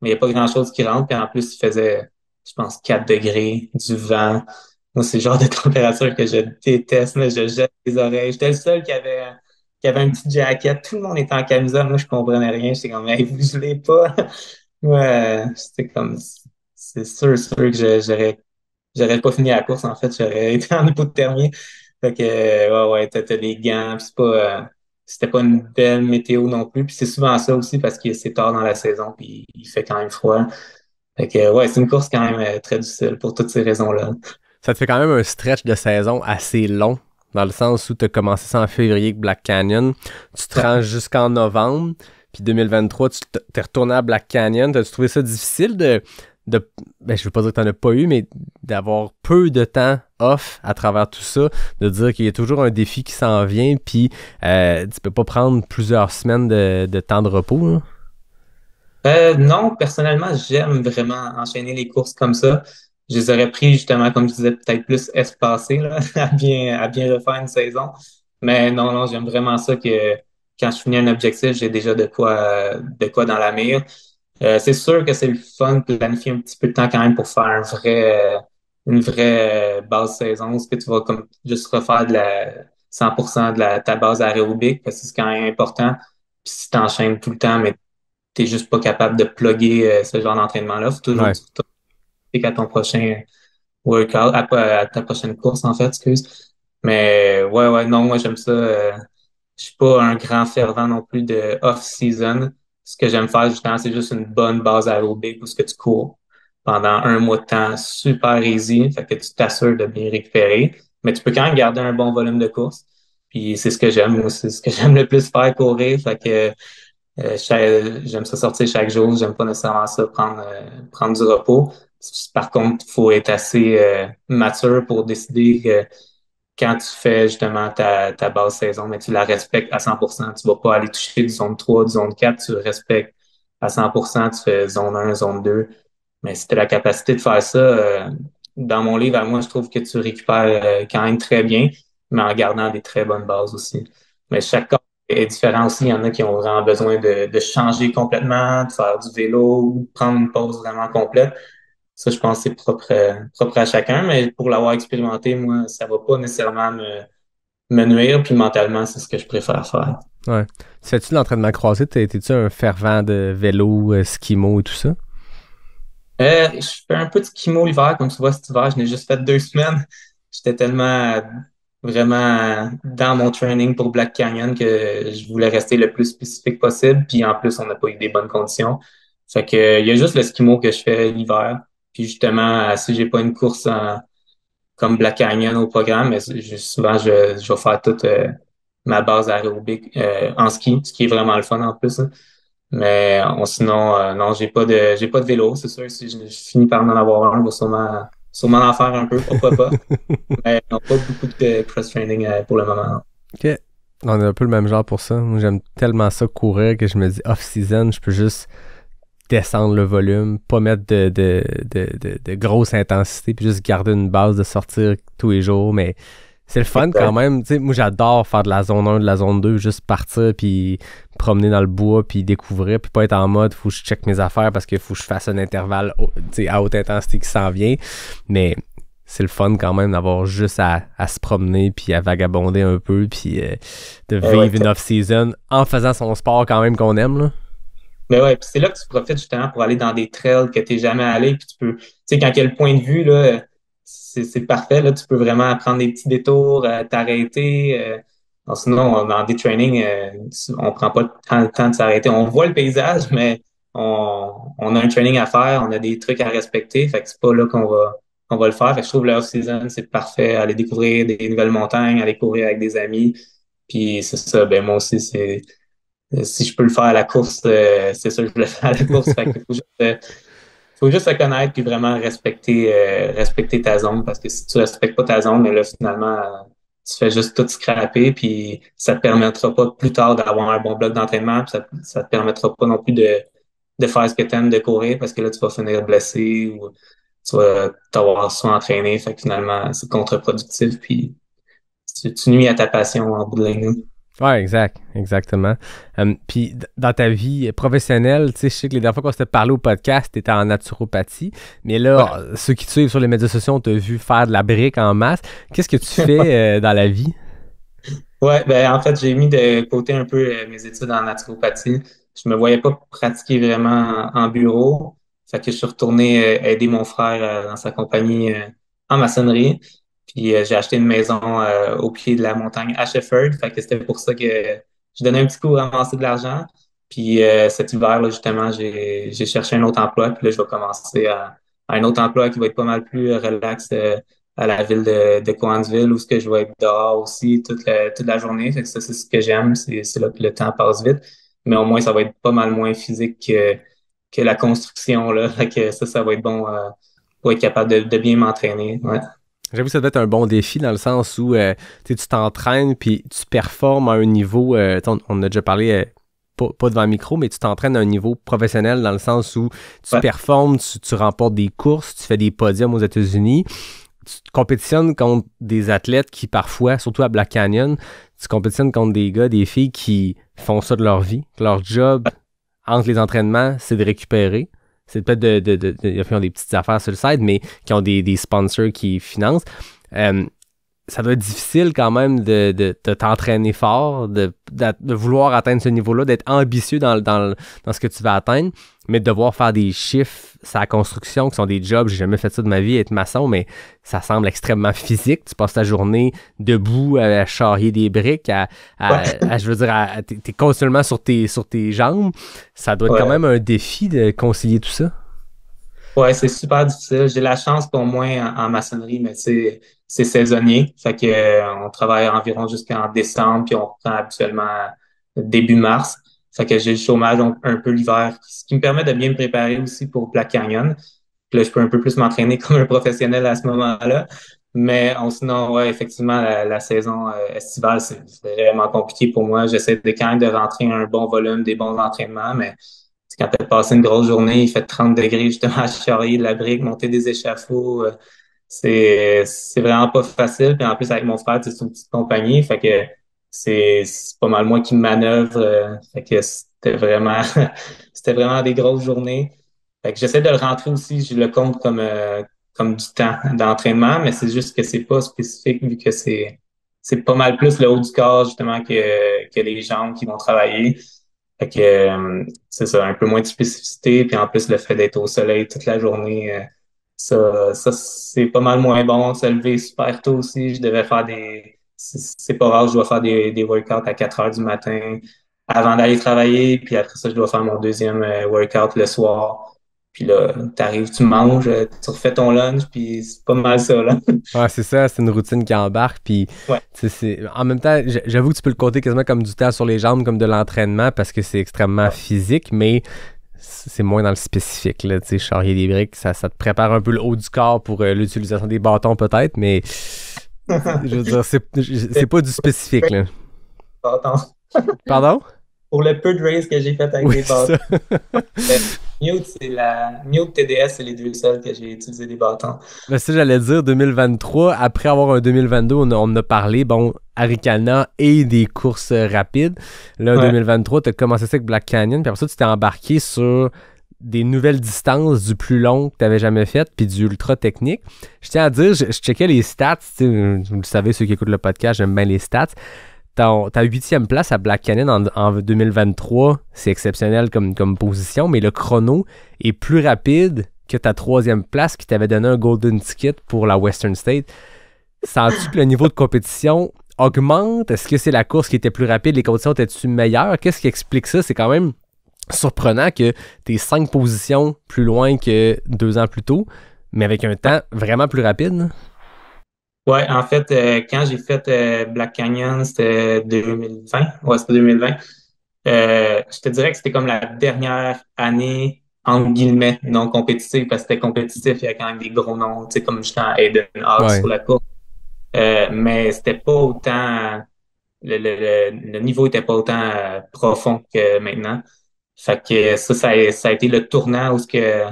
Speaker 1: Mais il n'y a pas grand chose qui rentre. Puis en plus, il faisait je pense, 4 degrés, du vent. Moi, c'est le genre de température que je déteste. je jette les oreilles. J'étais le seul qui avait, qui avait un petit jacket. Tout le monde était en camisole. Moi, je comprenais rien. J'étais comme, hey, vous gelez pas. ouais, c'était comme, c'est sûr, sûr que j'aurais, j'aurais pas fini la course. En fait, j'aurais été en hypothermie. Fait que, ouais, ouais, t'as, des gants. c'est pas, euh, c'était pas une belle météo non plus. Puis c'est souvent ça aussi parce que c'est tard dans la saison puis il fait quand même froid. Fait que, ouais, c'est une course quand même euh, très difficile pour toutes ces raisons-là.
Speaker 5: Ça te fait quand même un stretch de saison assez long, dans le sens où tu as commencé ça en février avec Black Canyon. Tu te rends jusqu'en novembre, puis 2023, tu t'es retourné à Black Canyon. As-tu trouvé ça difficile de. de ben, je veux pas dire que tu n'en as pas eu, mais d'avoir peu de temps off à travers tout ça, de dire qu'il y a toujours un défi qui s'en vient, puis euh, tu peux pas prendre plusieurs semaines de, de temps de repos. Là?
Speaker 1: Euh, non, personnellement, j'aime vraiment enchaîner les courses comme ça. Je les aurais pris justement, comme je disais, peut-être plus espacés là, à bien à bien refaire une saison. Mais non, non, j'aime vraiment ça que quand je finis un objectif, j'ai déjà de quoi de quoi dans la mire. Euh, c'est sûr que c'est le fun de planifier un petit peu de temps quand même pour faire un vrai une vraie base saison, ce que tu vas comme juste refaire de la 100% de la, ta base aérobique parce que c'est quand même important. Puis si tu enchaînes tout le temps, mais t'es juste pas capable de plugger euh, ce genre d'entraînement-là. Faut toujours ouais. à ton prochain workout, à, ta prochaine course, en fait, excuse. Mais ouais, ouais, non, moi j'aime ça. Euh, je suis pas un grand fervent non plus de off-season. Ce que j'aime faire, justement, c'est juste une bonne base aérobique où ce que tu cours pendant un mois de temps super easy, fait que tu t'assures de bien récupérer. Mais tu peux quand même garder un bon volume de course. Puis c'est ce que j'aime, c'est ce que j'aime le plus faire courir. Fait que j'aime ça sortir chaque jour. J'aime pas nécessairement ça prendre euh, prendre du repos. Par contre, il faut être assez euh, mature pour décider que quand tu fais justement ta, ta base saison, mais tu la respectes à 100%. Tu vas pas aller toucher du zone 3, du zone 4. Tu respectes à 100%. Tu fais zone 1, zone 2. Mais si tu as la capacité de faire ça, dans mon livre, à moi, je trouve que tu récupères quand même très bien, mais en gardant des très bonnes bases aussi. Mais chaque est différent aussi. Il y en a qui ont vraiment besoin de, de changer complètement, de faire du vélo ou de prendre une pause vraiment complète. Ça, je pense que c'est propre, propre à chacun, mais pour l'avoir expérimenté, moi, ça va pas nécessairement me, me nuire, puis mentalement, c'est ce que je préfère faire.
Speaker 5: Ouais. Fais-tu l'entraînement croisé? T'es-tu un fervent de vélo, euh, skimo et tout ça?
Speaker 1: Euh, je fais un peu de skimo l'hiver, comme tu vois, cet hiver, je n'ai juste fait deux semaines. J'étais tellement vraiment dans mon training pour Black Canyon que je voulais rester le plus spécifique possible. Puis en plus, on n'a pas eu des bonnes conditions. Fait que il y a juste le skimo que je fais l'hiver. Puis justement, si j'ai pas une course comme Black Canyon au programme, mais souvent je, je vais faire toute euh, ma base aérobique euh, en ski, ce qui est vraiment le fun en plus. Hein. Mais sinon, euh, non, j'ai pas de j'ai pas de vélo, c'est sûr. Si je, finis par en avoir un, je vais sûrement sûrement en faire un peu, pourquoi pas. mais on pas beaucoup de cross-training euh, pour le moment.
Speaker 5: OK. On est un peu le même genre pour ça. Moi, j'aime tellement ça courir que je me dis off-season, je peux juste descendre le volume, pas mettre de, de, de, de, de grosse intensité, puis juste garder une base de sortir tous les jours. Mais c'est le fun quand même. moi, j'adore faire de la zone 1, de la zone 2, juste partir, puis promener dans le bois, puis découvrir, puis pas être en mode faut que je check mes affaires parce qu'il faut que je fasse un intervalle à haute intensité qui s'en vient. Mais c'est le fun quand même d'avoir juste à, à, se promener, puis à vagabonder un peu, puis euh, de vivre une off-season en faisant son sport quand même qu'on aime. Là.
Speaker 1: Mais ouais, puis c'est là que tu profites justement pour aller dans des trails que tu n'es jamais allé, puis tu peux, tu sais, quand il y a le point de vue, là c'est parfait. Là, tu peux vraiment prendre des petits détours, euh, t'arrêter. Euh. Sinon, dans des trainings, euh, on prend pas le temps, de s'arrêter. On voit le paysage, mais on, on, a un training à faire, on a des trucs à respecter. Fait que c'est pas là qu'on va on va le faire. Fait que je trouve l'off season, c'est parfait. Aller découvrir des nouvelles montagnes, aller courir avec des amis. Puis c'est ça, ben moi aussi, c'est si je peux le faire à la course, c'est ça que je le fais à la course. fait que faut juste, faut juste se connaître puis vraiment respecter euh, respecter ta zone parce que si tu respectes pas ta zone, mais là finalement euh, tu fais juste tout scraper puis ça te permettra pas plus tard d'avoir un bon bloc d'entraînement ça, ça te permettra pas non plus de de faire ce que tu aimes de courir parce que là tu vas finir blessé ou tu vas t'avoir soit entraîné fait que finalement c'est contre-productif puis tu, tu nuis à ta passion en bout de ligne.
Speaker 5: Ouais, exact, exactement. Um, puis dans ta vie professionnelle, tu sais, je sais que les dernières fois qu'on s'était parlé au podcast, tu étais en naturopathie, mais là, ceux qui te suivent sur les médias sociaux ont te vu faire de la brique en masse. Qu'est-ce que tu fais euh, dans la vie?
Speaker 1: Ouais, ben en fait, j'ai mis de côté un peu euh, mes études en naturopathie. Je me voyais pas pratiquer vraiment en, bureau. Fait que je suis retourné euh, aider mon frère dans sa compagnie en maçonnerie. Puis euh, j'ai acheté une maison euh, au pied de la montagne à Shefford. Fait que c'était pour ça que je donnais un petit coup à ramasser de l'argent. Puis euh, cet hiver, là, justement, j'ai cherché un autre emploi. Puis là, je vais commencer à, à un autre emploi qui va être pas mal plus relax euh, à la ville de, de Coansville où ce que je vais être dehors aussi toute la, toute la journée. Fait que ça, c'est ce que j'aime. C'est c'est là que le temps passe vite. Mais au moins, ça va être pas mal moins physique que, que la construction. Là. Fait que ça, ça va être bon euh, pour être capable de, de bien m'entraîner. Ouais.
Speaker 5: J'avoue que ça doit être un bon défi dans le sens où euh, tu t'entraînes puis tu performes à un niveau. euh, on, on a déjà parlé. euh, pas, pas devant le micro, mais tu t'entraînes à un niveau professionnel dans le sens où tu
Speaker 1: Ouais.
Speaker 5: performes, tu, tu remportes des courses, tu fais des podiums aux États-Unis, tu compétitionnes contre des athlètes qui parfois, surtout à Black Canyon, tu compétitionnes contre des gars, des filles qui font ça de leur vie. Leur job entre les entraînements, c'est de récupérer. C'est peut-être de, de, de, ont des petites affaires sur le site, mais qui ont des, des sponsors qui financent. Euh, ça doit être difficile quand même de, de, de t'entraîner fort, de, de, de vouloir atteindre ce niveau-là, d'être ambitieux dans, dans, dans ce que tu vas atteindre, mais de devoir faire des chiffres, sa construction, qui sont des jobs, j'ai jamais fait ça de ma vie, être maçon, mais ça semble extrêmement physique. Tu passes ta journée debout à, à charrier des briques, à, à- je veux dire, à- t'es t'es continuellement sur tes, sur tes jambes. Ça doit être
Speaker 1: Ouais.
Speaker 5: quand même un défi de concilier tout ça.
Speaker 1: Ouais, c'est super difficile. J'ai la chance pour moi en, maçonnerie, mais c'est saisonnier. Fait que euh, on travaille environ jusqu'en décembre, puis on reprend habituellement début mars. Fait que j'ai le chômage un, un peu l'hiver, ce qui me permet de bien me préparer aussi pour Black Canyon. Puis là, je peux un peu plus m'entraîner comme un professionnel à ce moment-là. Mais on, sinon, ouais, effectivement, la, saison euh, estivale, c'est vraiment compliqué pour moi. J'essaie de quand même de rentrer un bon volume, des bons entraînements, mais quand tu as passé une grosse journée, il fait 30 degrés justement à charrier de la brique, monter des échafauds. euh, c'est vraiment pas facile. Puis en plus, avec mon frère, c'est une petite compagnie. Fait que c'est pas mal moi qui manœuvre. euh, fait que c'était vraiment c'était vraiment des grosses journées. Fait que j'essaie de le rentrer aussi, je le compte comme euh, comme du temps d'entraînement, mais c'est juste que c'est pas spécifique vu que c'est c'est pas mal plus le haut du corps justement que que les jambes qui vont travailler. Fait que euh, c'est ça, un peu moins de spécificité, puis en plus le fait d'être au soleil toute la journée, euh, ça, ça c'est pas mal moins bon. Se lever super tôt aussi, je devais faire des, c'est pas rare, je dois faire des, des workouts à 4 heures du matin avant d'aller travailler, puis après ça je dois faire mon deuxième euh, workout le soir. Puis là, t'arrives, tu manges, euh, tu refais ton lunch, puis c'est pas mal ça là.
Speaker 5: Ouais, c'est ça, c'est une routine qui embarque. Puis,
Speaker 1: Ouais.
Speaker 5: en même temps, j'avoue que tu peux le compter quasiment comme du temps sur les jambes, comme de l'entraînement, parce que c'est extrêmement physique, mais c'est moins dans le spécifique. Là, tu sais, charrier des briques, ça, ça te prépare un peu le haut du corps pour euh, l'utilisation des bâtons, peut-être, mais je veux dire, c'est pas du spécifique. Là.
Speaker 1: Attends.
Speaker 5: Pardon?
Speaker 1: Pour le peu de race que j'ai fait avec
Speaker 5: Oui,
Speaker 1: des bâtons.
Speaker 5: ça.
Speaker 1: Mute, c'est la Mute TDS, c'est les deux seuls que j'ai utilisé des bâtons.
Speaker 5: Ben, ça, j'allais dire 2023. Après avoir un 2022, on, on en a parlé, bon, Arikana et des courses euh, rapides. Là, en
Speaker 1: Ouais.
Speaker 5: 2023, tu as commencé ça avec Black Canyon, puis après ça, tu t'es embarqué sur des nouvelles distances du plus long que tu n'avais jamais fait, puis du ultra technique. Je tiens à dire, je, je checkais les stats, euh, vous le savez, ceux qui écoutent le podcast, j'aime bien les stats. Ton- Ta huitième place à Black Canyon en, en 2023, c'est exceptionnel comme, position, mais le chrono est plus rapide que ta troisième place qui t'avait donné un golden ticket pour la Western State. Sens-tu que le niveau de compétition augmente? Est-ce que c'est la course qui était plus rapide? Les conditions étaient-tu meilleures? Qu'est-ce qui explique ça? C'est quand même surprenant que tu cinq positions plus loin que deux ans plus tôt, mais avec un temps vraiment plus rapide.
Speaker 1: Ouais, en fait, euh, quand j'ai fait euh, Black Canyon, c'était 2020. Ouais, c'était 2020. Euh, je te dirais que c'était comme la dernière année, entre guillemets, non compétitive, parce que c'était compétitif, il y a quand même des gros noms, tu sais, comme j'étais en Aiden Hawks
Speaker 5: Ouais.
Speaker 1: sur la course. Euh, mais c'était pas autant, le, le, le, le niveau était pas autant euh, profond que maintenant. Fait que ça, ça a, ça a été le tournant où ce que,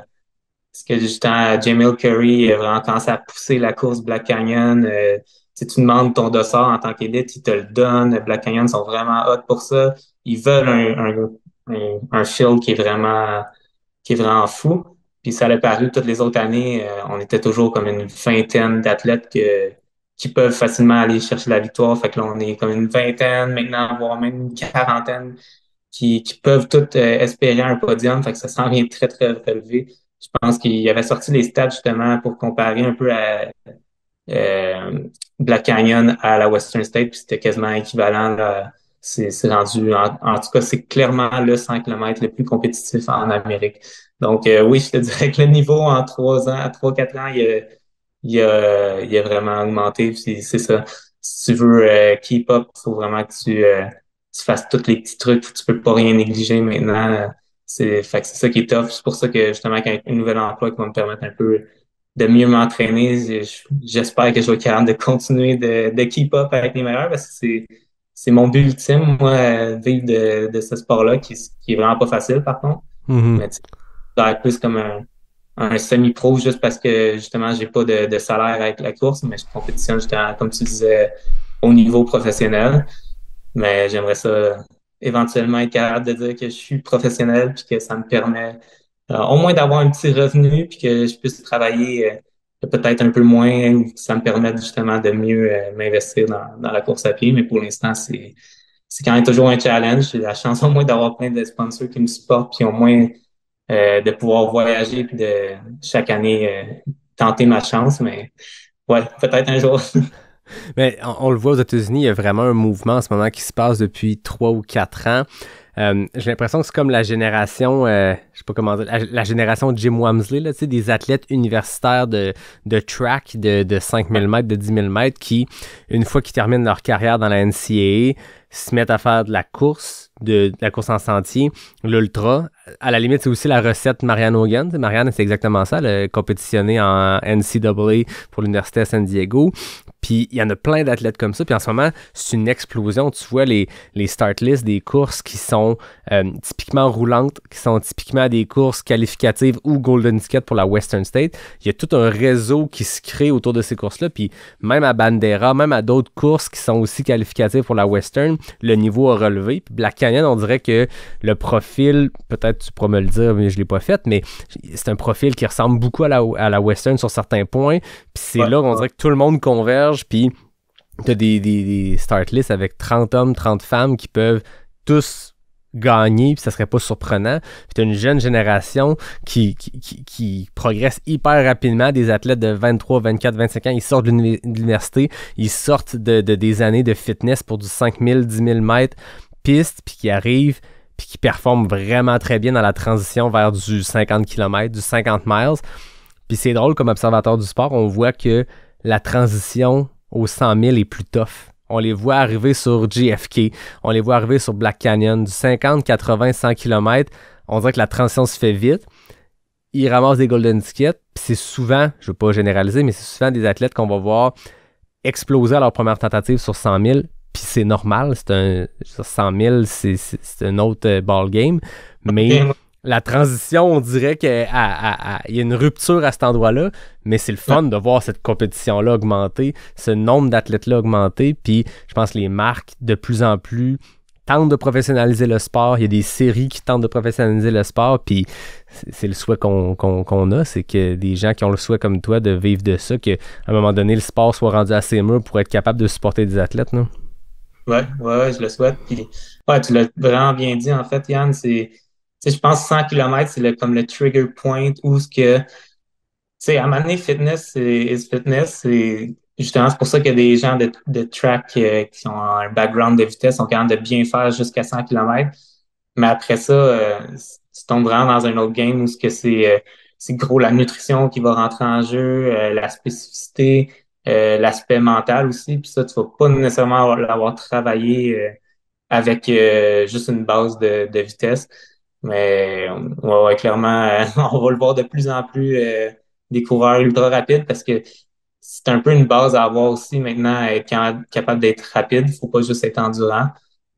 Speaker 1: ce que justement Jamil Curry a vraiment commencé à pousser la course Black Canyon. Euh, si tu demandes ton dossard en tant qu'élite, ils te le donnent. Black Canyon sont vraiment hot pour ça. Ils veulent un, un, un, un field qui est vraiment qui est vraiment fou. Puis ça l'a paru toutes les autres années, euh, on était toujours comme une vingtaine d'athlètes que, qui peuvent facilement aller chercher la victoire. Fait que là, on est comme une vingtaine, maintenant, voire même une quarantaine qui, qui peuvent toutes euh, espérer un podium. Fait que ça s'en vient très, très relevé. Je pense qu'il avait sorti les stats justement pour comparer un peu à euh, Black Canyon à la Western State, puis c'était quasiment équivalent c'est rendu, en, en, tout cas, c'est clairement le 100 km le plus compétitif en Amérique. Donc, euh, oui, je te dirais que le niveau en trois ans, à trois, quatre ans, il a, il a, il a vraiment augmenté. C'est ça. Si tu veux euh, keep up, il faut vraiment que tu, euh, tu fasses tous les petits trucs. Tu peux pas rien négliger maintenant. C'est fait c'est ça qui est tough. C'est pour ça que justement, qu'un nouvel emploi qui va me permettre un peu de mieux m'entraîner, j'espère que je vais être capable de continuer de, de keep up avec les meilleurs parce que c'est c'est mon but ultime, moi, vivre de, de ce sport-là, qui, qui est vraiment pas facile, par contre.
Speaker 5: Mm-hmm.
Speaker 1: Mais Mais plus comme un, un semi-pro juste parce que, justement, j'ai pas de, de, salaire avec la course, mais je compétitionne, justement, comme tu disais, au niveau professionnel. Mais j'aimerais ça éventuellement être capable de dire que je suis professionnel puis que ça me permet euh, au moins d'avoir un petit revenu puis que je puisse travailler euh, peut-être un peu moins, ça me permet justement de mieux euh, m'investir dans, dans, la course à pied. Mais pour l'instant, c'est c'est quand même toujours un challenge. J'ai la chance au moins d'avoir plein de sponsors qui me supportent, puis au moins euh, de pouvoir voyager, puis de chaque année euh, tenter ma chance. Mais ouais, peut-être un jour.
Speaker 5: Mais on, on, le voit aux États-Unis, il y a vraiment un mouvement en ce moment qui se passe depuis trois ou quatre ans. Euh, j'ai l'impression que c'est comme la génération, euh, je sais pas comment dire, la, génération Jim Wamsley, là, des athlètes universitaires de, de track de, de 5000 mètres, de 10 000 mètres, qui, une fois qu'ils terminent leur carrière dans la NCAA, se mettent à faire de la course, de, de la course en sentier, l'ultra. À la limite, c'est aussi la recette Marianne Hogan. Marianne, c'est exactement ça. Elle a compétitionné en NCAA pour l'Université de San Diego. Puis il y en a plein d'athlètes comme ça. Puis en ce moment, c'est une explosion. Tu vois les, les start lists des courses qui sont euh, typiquement roulantes, qui sont typiquement des courses qualificatives ou Golden Ticket pour la Western State. Il y a tout un réseau qui se crée autour de ces courses-là. Puis même à Bandera, même à d'autres courses qui sont aussi qualificatives pour la Western, le niveau a relevé. Puis Black Canyon, on dirait que le profil, peut-être tu pourras me le dire, mais je ne l'ai pas fait, mais c'est un profil qui ressemble beaucoup à la, à la Western sur certains points. Puis c'est ouais, là qu'on dirait que tout le monde converge. Puis tu as des, des, start lists avec 30 hommes, 30 femmes qui peuvent tous gagner, puis ça serait pas surprenant. Puis t'as une jeune génération qui, qui, qui, progresse hyper rapidement, des athlètes de 23, 24, 25 ans, ils sortent de l'université, ils sortent de, de, des années de fitness pour du 5000, 10 000 mètres piste, puis qui arrivent, puis qui performent vraiment très bien dans la transition vers du 50 km, du 50 miles. Puis c'est drôle, comme observateur du sport, on voit que la transition aux 100 000 est plus tough on les voit arriver sur JFK, on les voit arriver sur Black Canyon, du 50, 80, 100 km. On dirait que la transition se fait vite. Ils ramassent des golden tickets. C'est souvent, je ne veux pas généraliser, mais c'est souvent des athlètes qu'on va voir exploser à leur première tentative sur 100 000. Puis c'est normal, c'est un 100 000, c'est un autre ball game. Mais la transition, on dirait qu'il y a une rupture à cet endroit-là, mais c'est le fun de voir cette compétition-là augmenter, ce nombre d'athlètes-là augmenter, puis je pense que les marques, de plus en plus, tentent de professionnaliser le sport. Il y a des séries qui tentent de professionnaliser le sport, puis c'est le souhait qu'on qu a, c'est que des gens qui ont le souhait comme toi de vivre de ça, qu'à un moment donné, le sport soit rendu assez mûr pour être capable de supporter des athlètes, non?
Speaker 1: Ouais, ouais, je le souhaite. Puis, ouais, tu l'as vraiment bien dit, en fait, Yann, c'est je pense 100 km, c'est le, comme le trigger point où ce que, tu sais, à un moment fitness is fitness. C'est justement, c'est pour ça a des gens de, de track euh, qui ont un background de vitesse, sont capables de bien faire jusqu'à 100 km. Mais après ça, euh, tu tombes vraiment dans un autre game où ce que c'est, euh, c'est gros la nutrition qui va rentrer en jeu, la spécificité, l'aspect mental aussi. Puis ça, tu vas pas nécessairement l'avoir travaillé avec juste une base de, de vitesse. Mais ouais, ouais clairement, on va le voir de plus en plus euh, des coureurs ultra rapides parce que c'est un peu une base à avoir aussi maintenant, être capable d'être rapide. Faut pas juste être endurant.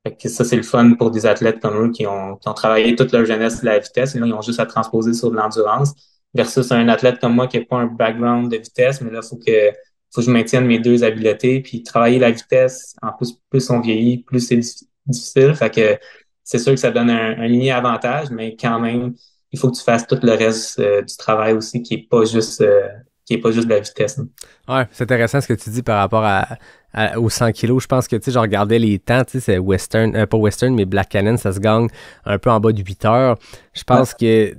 Speaker 1: Fait que ça, c'est le fun pour des athlètes comme eux qui ont, qui ont travaillé toute leur jeunesse de la vitesse et là, ils ont juste à transposer sur de l'endurance. Versus un athlète comme moi qui n'a pas un background de vitesse, mais là, faut que, faut que je maintienne mes deux habiletés. Puis travailler la vitesse, en plus, plus on vieillit, plus c'est difficile. Fait que c'est sûr que ça donne un, un mini avantage, mais quand même, il faut que tu fasses tout le reste euh, du travail aussi qui est pas juste euh, qui est pas juste de la vitesse. Hein.
Speaker 5: Ouais, c'est intéressant ce que tu dis par rapport à, à aux 100 kilos. Je pense que tu sais, je regardais les temps, tu sais, c'est Western, euh, pas Western, mais Black Cannon, ça se gagne un peu en bas de 8 heures. Je pense ouais. que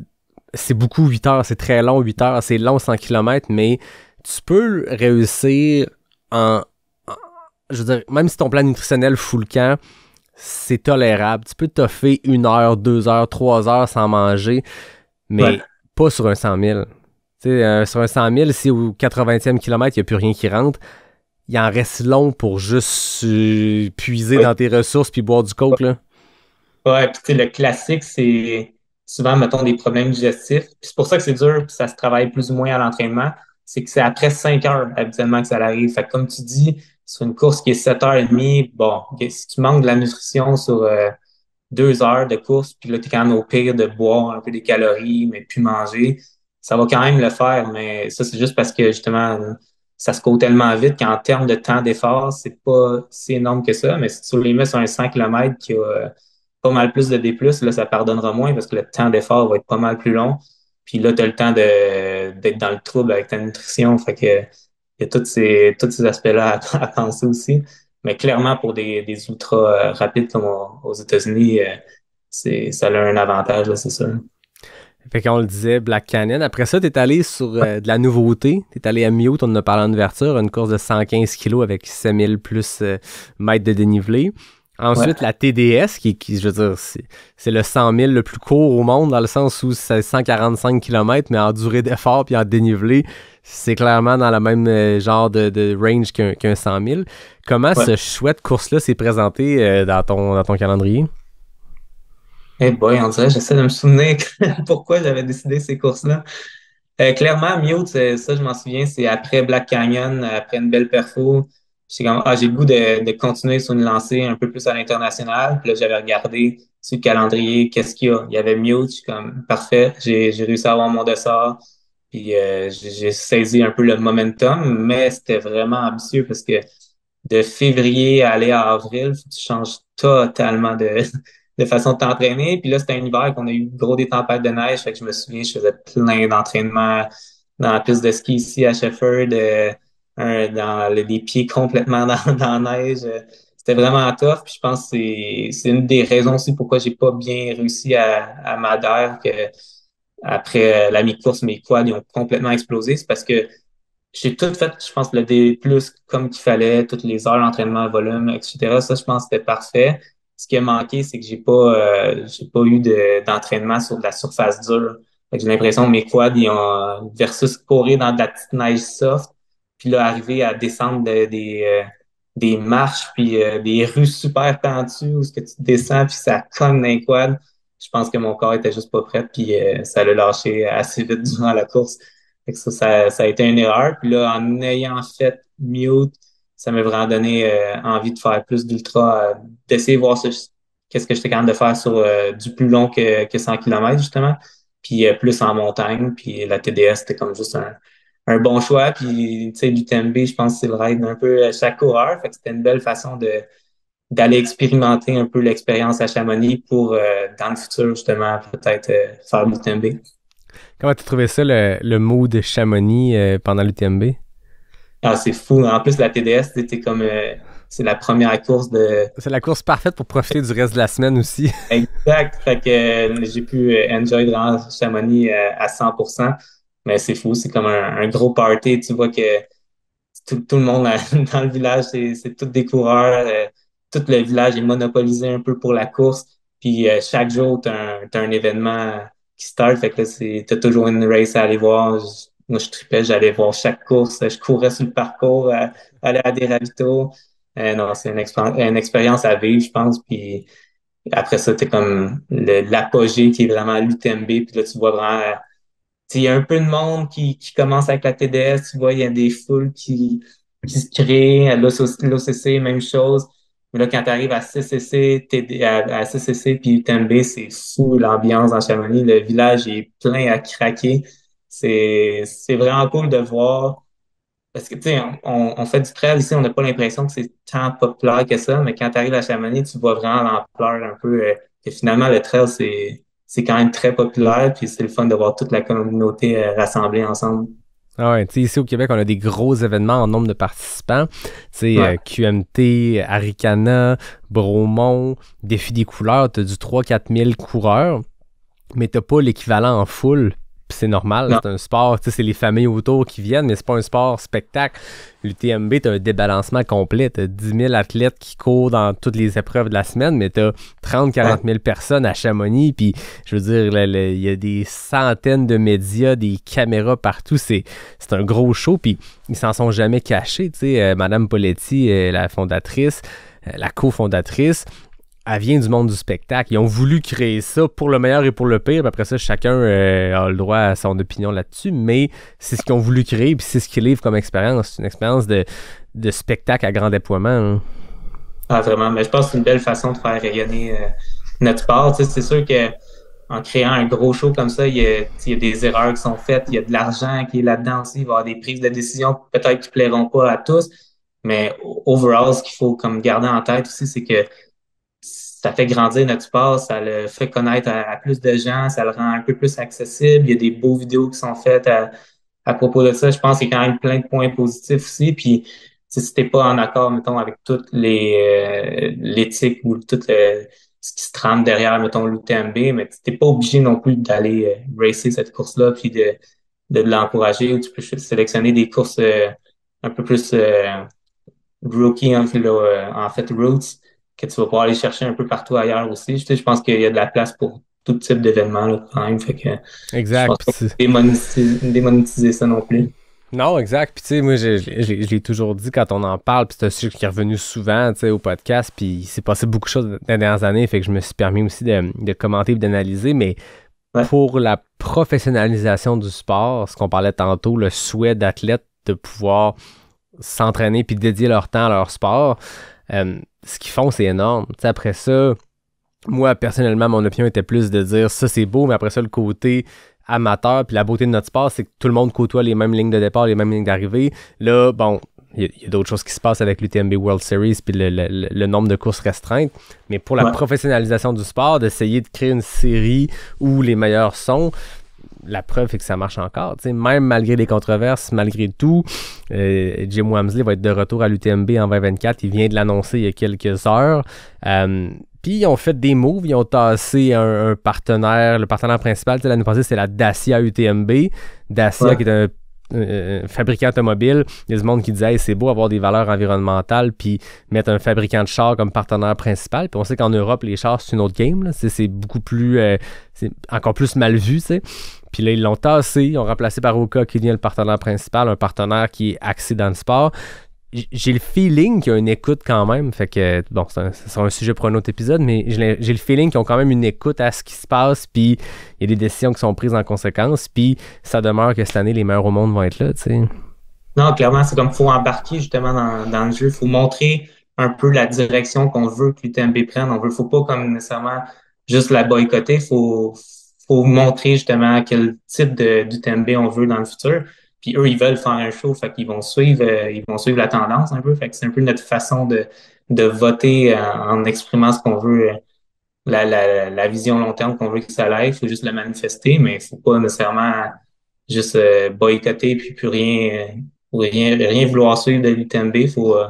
Speaker 5: c'est beaucoup 8 heures, c'est très long 8 heures, c'est long 100 km, mais tu peux réussir en, en, je veux dire, même si ton plan nutritionnel fout le camp, c'est tolérable. Tu peux toffer une heure, deux heures, trois heures sans manger, mais
Speaker 1: Ouais.
Speaker 5: pas sur un 100 000. Tu sais, euh, sur un 100 000, si au 80e kilomètre, il n'y a plus rien qui rentre, il en reste long pour juste euh, puiser dans tes ressources puis boire du coke, là.
Speaker 1: Ouais, puis le classique, c'est souvent, mettons, des problèmes digestifs. Puis c'est pour ça que c'est dur, puis ça se travaille plus ou moins à l'entraînement. C'est que c'est après 5 heures, habituellement, que ça arrive. Fait que comme tu dis, sur une course qui est 7 heures et demie, bon, ok, si tu manques de la nutrition sur euh, deux heures de course, puis là, tu es quand même au pire de boire un peu des calories, mais plus manger, ça va quand même le faire. Mais ça, c'est juste parce que, justement, ça se court tellement vite qu'en termes de temps d'effort, c'est pas si énorme que ça. Mais si tu les mets sur un 100 km qui a euh, pas mal plus de D+, là, ça pardonnera moins parce que le temps d'effort va être pas mal plus long. Puis là, tu as le temps d'être dans le trouble avec ta nutrition. Fait que il y a tous ces, tous ces aspects-là à, à penser aussi. Mais clairement, pour des, des ultras euh, rapides comme au- aux États-Unis, euh, c'est, ça a un avantage, c'est sûr.
Speaker 5: Fait qu'on le disait, Black Canyon. Après ça, t'es allé sur euh, de la nouveauté. T'es allé à Mute, on en a parlé en ouverture, une course de 115 kilos avec 7000 plus euh, mètres de dénivelé. Ensuite, la TDS, qui, qui je veux dire, c'est, le 100 000 le plus court au monde, dans le sens où c'est 145 km, mais en durée d'effort puis en dénivelé, c'est clairement dans le même euh, genre de, de range qu'un, qu'un 100 000. Comment
Speaker 1: Ouais.
Speaker 5: ce chouette course-là s'est présenté euh, dans, ton, dans ton calendrier?
Speaker 1: Eh boy, on dirait, j'essaie de me souvenir pourquoi j'avais décidé ces courses-là. Euh, clairement, Mute, ça, je m'en souviens, c'est après Black Canyon, après une belle perfo. J'ai comme, ah, j'ai le goût de, de continuer sur une lancée un peu plus à l'international. Puis là, j'avais regardé sur le calendrier, qu'est-ce qu'il y a? Il y avait Mute, je suis comme, parfait, j'ai, réussi à avoir mon dessert. Puis euh, j'ai saisi un peu le momentum, mais c'était vraiment ambitieux parce que de février à aller à avril, tu changes totalement de, de façon de t'entraîner. Puis là, c'était un hiver qu'on a eu gros des tempêtes de neige. Fait que je me souviens, je faisais plein d'entraînements dans la piste de ski ici à Shefford, euh, dans le- des pieds complètement dans, dans la neige. Euh, C'était vraiment tough. Puis je pense que c'est, une des raisons aussi pourquoi j'ai pas bien réussi à, à Madère, que après euh, la mi-course, mes quads ils ont complètement explosé. C'est parce que j'ai tout fait, je pense, le D+, comme qu'il fallait, toutes les heures d'entraînement, volume, etc. Ça, je pense que c'était parfait. Ce qui a manqué, c'est que j'ai pas, euh, j'ai pas eu de, d'entraînement sur de la surface dure. J'ai l'impression que mes quads, ils ont, versus courir dans de la petite neige soft, puis là, arriver à descendre de- des, euh, des marches, puis euh, des rues super pentues où ce que tu descends, puis ça cogne dans les quads. Je pense que mon corps était juste pas prêt, puis euh, ça l'a lâché assez vite durant la course. Ça, ça, a été une erreur. Puis là, en ayant fait mute, ça m'a vraiment donné envie de faire plus d'ultra, d'essayer de voir ce- qu'est-ce que j'étais capable de faire sur du plus long que, que 100 km, justement. Puis plus en montagne. Puis la TDS, c'était comme juste un, un bon choix. Puis, tu sais, l'UTMB, je pense que c'est le rêve d'un peu à chaque coureur. Fait que c'était une belle façon de d'aller expérimenter un peu l'expérience à Chamonix pour, euh, dans le futur, justement, peut-être euh, faire l'UTMB.
Speaker 5: Comment tu trouvé ça, le, le mot de Chamonix euh, pendant l'UTMB?
Speaker 1: Ah, c'est fou. En plus, la TDS, c'était comme c'est la première course de
Speaker 5: C'est la course parfaite pour profiter du reste de la semaine aussi.
Speaker 1: exact. Fait que j'ai pu enjoy vraiment Chamonix à 100%. Mais c'est fou, c'est comme un, un gros party. Tu vois que tout, tout le monde dans le village, c'est tous des coureurs. euh, tout le village est monopolisé un peu pour la course. Puis euh, chaque jour, tu as, un événement qui start. Fait que là, c'est t'as toujours une race à aller voir. Moi, je tripais, j'allais voir chaque course. Je courais sur le parcours, euh, aller à des ravitaux. Euh, non, c'est une, une expérience à vivre, je pense. Puis après ça, t'es comme l'apogée qui est vraiment l'UTMB. Puis là, tu vois vraiment... Il y a un peu de monde qui, qui commence avec la TDS. Tu vois, il y a des foules qui, qui se créent. L'OCC, même chose. Mais là, quand tu arrives à CCC, TD, à, CCC puis UTMB, c'est fou l'ambiance dans Chamonix. Le village est plein à craquer. C'est, c'est vraiment cool de voir. Parce que, tu sais, on, on fait du trail ici, on n'a pas l'impression que c'est tant populaire que ça, mais quand tu arrives à Chamonix, tu vois vraiment l'ampleur un peu, euh, que finalement, le trail, c'est, c'est quand même très populaire, puis c'est le fun de voir toute la communauté euh, rassemblée ensemble.
Speaker 5: Ah ouais, tu sais, ici au Québec, on a des gros événements en nombre de participants. Tu sais,
Speaker 1: Ouais.
Speaker 5: euh, QMT, Aricana, Bromont, Défi des couleurs, tu as du 3-4 000 coureurs, mais t'as pas l'équivalent en foule c'est normal, c'est un sport, c'est les familles autour qui viennent, mais c'est pas un sport spectacle. L'UTMB, t'as un débalancement complet. T'as 10 000 athlètes qui courent dans toutes les épreuves de la semaine, mais t'as 30 40 000 personnes à Chamonix. Puis, je veux dire, il y a des centaines de médias, des caméras partout. C'est c'est un gros show. Puis, ils s'en sont jamais cachés. Tu sais, euh, Madame Poletti, euh, la fondatrice, euh, la cofondatrice, elle vient du monde du spectacle. Ils ont voulu créer ça pour le meilleur et pour le pire. Après ça, chacun euh, a le droit à son opinion là-dessus. Mais c'est ce qu'ils ont voulu créer, puis c'est ce qu'ils livrent comme expérience. C'est une expérience de, de spectacle à grand déploiement. hein.
Speaker 1: Ah, vraiment. Mais je pense que c'est une belle façon de faire rayonner euh, notre sport. C'est sûr que en créant un gros show comme ça, il y, a, des erreurs qui sont faites, il y a de l'argent qui est là-dedans aussi, il va y avoir des prises de décision peut-être qui plairont pas à tous. Mais overall, ce qu'il faut comme garder en tête aussi, c'est que ça fait grandir notre sport, ça le fait connaître à, plus de gens, ça le rend un peu plus accessible. Il y a des beaux vidéos qui sont faites à, à propos de ça. Je pense qu'il y a quand même plein de points positifs aussi. Puis, si t'es pas en accord, mettons, avec toute les euh, l'éthique ou tout ce qui se trame derrière, mettons, l'UTMB, mais t'es pas obligé non plus d'aller euh, racer cette course-là puis de, de l'encourager ou tu peux sélectionner des courses euh, un peu plus euh, rookie, euh, en fait, roots, que tu vas pouvoir aller chercher un peu partout ailleurs aussi. Je, je pense qu'il y a de la place pour tout type d'événements là, quand même. Fait que je
Speaker 5: Exact.
Speaker 1: pense pas
Speaker 5: c'est-
Speaker 1: démonétiser, démonétiser ça non plus.
Speaker 5: Non, exact. Puis, tu sais, moi, je, je, je l'ai- je l'ai toujours dit quand on en parle, puis c'est un sujet qui est revenu souvent, tu sais, au podcast, puis il s'est passé beaucoup de choses dans les dernières années, fait que je me suis permis aussi de, de commenter et d'analyser, mais
Speaker 1: Ouais.
Speaker 5: pour la professionnalisation du sport, ce qu'on parlait tantôt, le souhait d'athlètes de pouvoir s'entraîner puis dédier leur temps à leur sport, euh, ce qu'ils font, c'est énorme. Après ça, moi, personnellement, mon opinion était plus de dire ça, c'est beau, mais après ça, le côté amateur, puis la beauté de notre sport, c'est que tout le monde côtoie les mêmes lignes de départ, les mêmes lignes d'arrivée. Là, bon, il y a, d'autres choses qui se passent avec l'UTMB World Series, puis le, le- le- le nombre de courses restreintes. Mais pour la
Speaker 1: Ouais.
Speaker 5: professionnalisation du sport, d'essayer de créer une série où les meilleurs sont, la preuve est que ça marche encore. tu sais, Même malgré les controverses, malgré tout, euh, Jim Wamsley va être de retour à l'UTMB en 2024. Il vient de l'annoncer il y a quelques heures. Euh, puis ils ont fait des moves, ils ont tassé un, un partenaire, le partenaire principal, l'année passée, c'est la Dacia UTMB. Dacia
Speaker 1: Ouais.
Speaker 5: qui est un euh, fabricant automobile, il y a du monde qui disait c'est beau avoir des valeurs environnementales puis mettre un fabricant de chars comme partenaire principal. Puis on sait qu'en Europe, les chars, c'est une autre game. c'est beaucoup plus. euh, c'est encore plus mal vu, tu sais. Puis là, ils l'ont tassé, ils ont remplacé par Oka qui devient le partenaire principal, un partenaire qui est axé dans le sport. J'ai le feeling qu'il y a une écoute quand même. Fait que, bon, c'est un, un sujet pour un autre épisode, mais j'ai le- feeling qu'ils ont quand même une écoute à ce qui se passe, puis il y a des décisions qui sont prises en conséquence, puis ça demeure que cette année, les meilleurs au monde vont être là, tu sais.
Speaker 1: Non, clairement, c'est comme faut embarquer justement dans, dans le jeu. faut montrer un peu la direction qu'on veut que l'UTMB prenne. On veut, faut pas comme nécessairement juste la boycotter. Faut, faut montrer justement quel type d'UTMB on veut dans le futur. Puis eux, ils veulent faire un show, fait qu'ils vont suivre, euh, ils vont suivre la tendance un peu. Fait que c'est un peu notre façon de, de voter euh, en exprimant ce qu'on veut, euh, la, la, la vision long terme qu'on veut que ça aille. faut juste le manifester, mais faut pas nécessairement juste boycotter puis plus rien, rien, rien vouloir suivre de l'UTMB. Euh,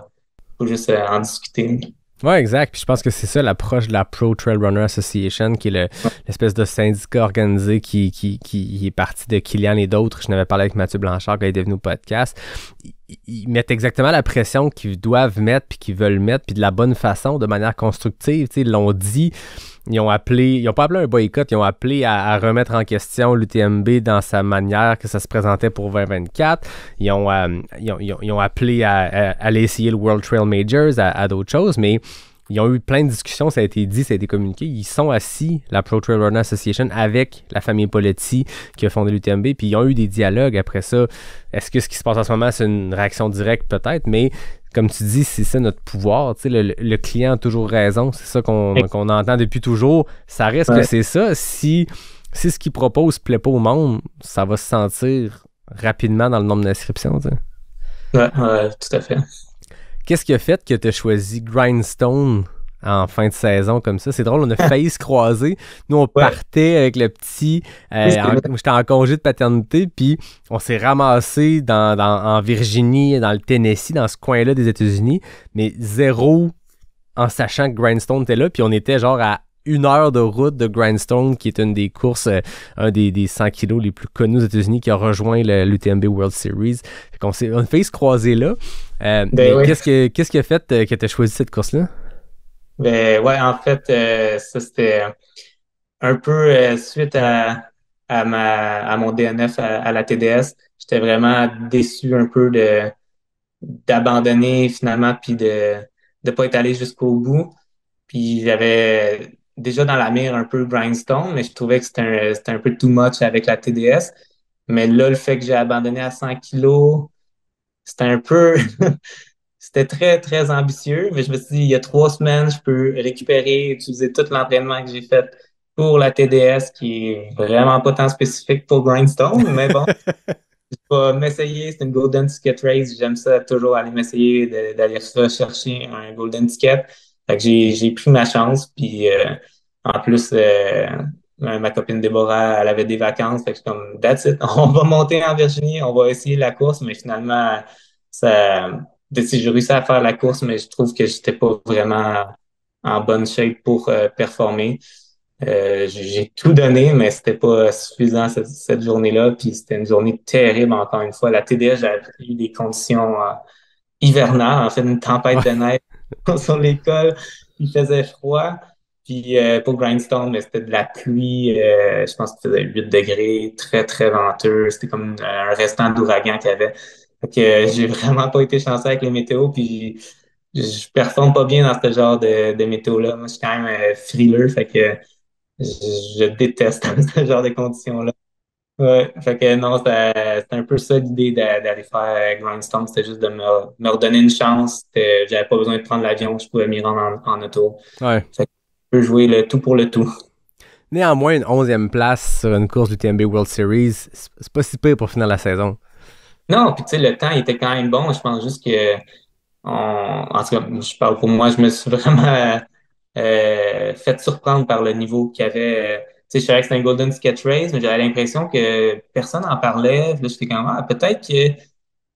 Speaker 1: faut juste en discuter.
Speaker 5: Ouais, exact. Puis je pense que c'est ça l'approche de la Pro Trail Runner Association, qui est le- l'espèce de syndicat organisé qui, qui, qui est parti de Kylian et d'autres. Je n'avais parlé avec Mathieu Blanchard quand il est devenu au podcast. Ils, ils mettent exactement la pression qu'ils doivent mettre, puis qu'ils veulent mettre, puis de la bonne façon, de manière constructive. Tu sais, Ils l'ont dit. Ils ont appelé, ils ont pas appelé un boycott, ils ont appelé à, remettre en question l'UTMB dans sa manière que ça se présentait pour 2024. Ils ont, euh, ils ont, ils ont- ils ont appelé à, aller essayer le World Trail Majors, à d'autres choses, mais ils ont eu plein de discussions, ça a été dit, ça a été communiqué. Ils sont assis, la Pro Trail Runner Association, avec la famille Poletti qui a fondé l'UTMB, puis ils ont eu des dialogues après ça. Est-ce que ce qui se passe en ce moment, c'est une réaction directe? Peut-être, mais comme tu dis, c'est ça notre pouvoir. Tu sais, le, le client a toujours raison. C'est ça qu'on entend depuis toujours. Ça reste
Speaker 1: Ouais.
Speaker 5: que c'est ça. Si, si ce qu'il propose plaît pas au monde, ça va se sentir rapidement dans le nombre d'inscriptions. tu sais.
Speaker 1: Ouais, ouais, tout à fait.
Speaker 5: Qu'est-ce qui a fait que tu as choisi Grindstone en fin de saison comme ça? C'est drôle, on a failli se croiser. Nous, on partait avec le petit. euh. J'étais en congé de paternité, puis on s'est ramassé dans, dans- en Virginie, dans le Tennessee, dans ce coin-là des États-Unis, mais zéro en sachant que Grindstone était là, puis on était genre à une heure de route de Grindstone, qui est une des courses, euh, un des, des 100 kilos les plus connus aux États-Unis, qui a rejoint l'UTMB World Series. Fait qu'on s'est, on failli se croiser là. Euh,
Speaker 1: Ben oui.
Speaker 5: qu'est-ce, que, qu'est-ce qui a fait euh, que tu as choisi cette course-là?
Speaker 1: Ben ouais, en fait, euh, ça c'était un peu suite à, à ma à mon DNF à, à la TDS. J'étais vraiment déçu un peu de d'abandonner finalement puis de de pas être allé jusqu'au bout. Puis j'avais déjà dans la mire un peu Grindstone, mais je trouvais que c'était un, peu too much avec la TDS. Mais là, le fait que j'ai abandonné à 100 kilos, c'était un peu C'était très, très ambitieux, mais je me suis dit, il y a trois semaines, je peux récupérer, utiliser tout l'entraînement que j'ai fait pour la TDS, qui est vraiment pas tant spécifique pour Grindstone, mais bon, je vais m'essayer. C'est une Golden Ticket Race. J'aime ça toujours aller m'essayer d'aller rechercher un Golden Ticket. Fait que j'ai, j'ai pris ma chance, puis euh, en plus, euh, ma copine Déborah, elle avait des vacances, fait que je suis comme, that's it, on va monter en Virginie, on va essayer la course, mais finalement, ça, j'ai réussi à faire la course, mais je trouve que j'étais pas vraiment en bonne shape pour euh, performer. Euh, j'ai j'ai tout donné, mais c'était pas suffisant cette, cette journée-là. Puis c'était une journée terrible encore une fois. La TDS, j'avais eu des conditions euh, hivernales, en fait, une tempête de neige sur l'école. Il faisait froid. Puis euh, pour Grindstone, c'était de la pluie. euh, je pense qu'il faisait 8 degrés, très, très venteux. C'était comme un restant d'ouragan qu'il y avait. Fait que euh, j'ai vraiment pas été chanceux avec les météos. Puis je, performe pas bien dans ce genre de, météo-là. Moi, je suis quand même euh, frileux. Fait que je déteste ce genre de conditions-là. Ouais, fait que non, c'était un peu ça l'idée d'a- d'aller faire Grindstone, c'était juste de me, me redonner une chance. J'avais pas besoin de prendre l'avion, je pouvais m'y rendre en, en auto.
Speaker 5: Ouais.
Speaker 1: Je peux jouer le tout pour le tout.
Speaker 5: Néanmoins, une 11e place sur une course du TMB World Series, c'est c'est pas si pire pour finir la saison.
Speaker 1: Non, puis tu sais, le temps il était quand même bon. Je pense juste que, on, en tout cas, je parle pour moi, je me suis vraiment euh, fait surprendre par le niveau qu'il y avait. Sais, je savais que c'était un Golden Ticket Race, mais j'avais l'impression que personne n'en parlait. Puis Là, j'étais comme, ah, peut-être que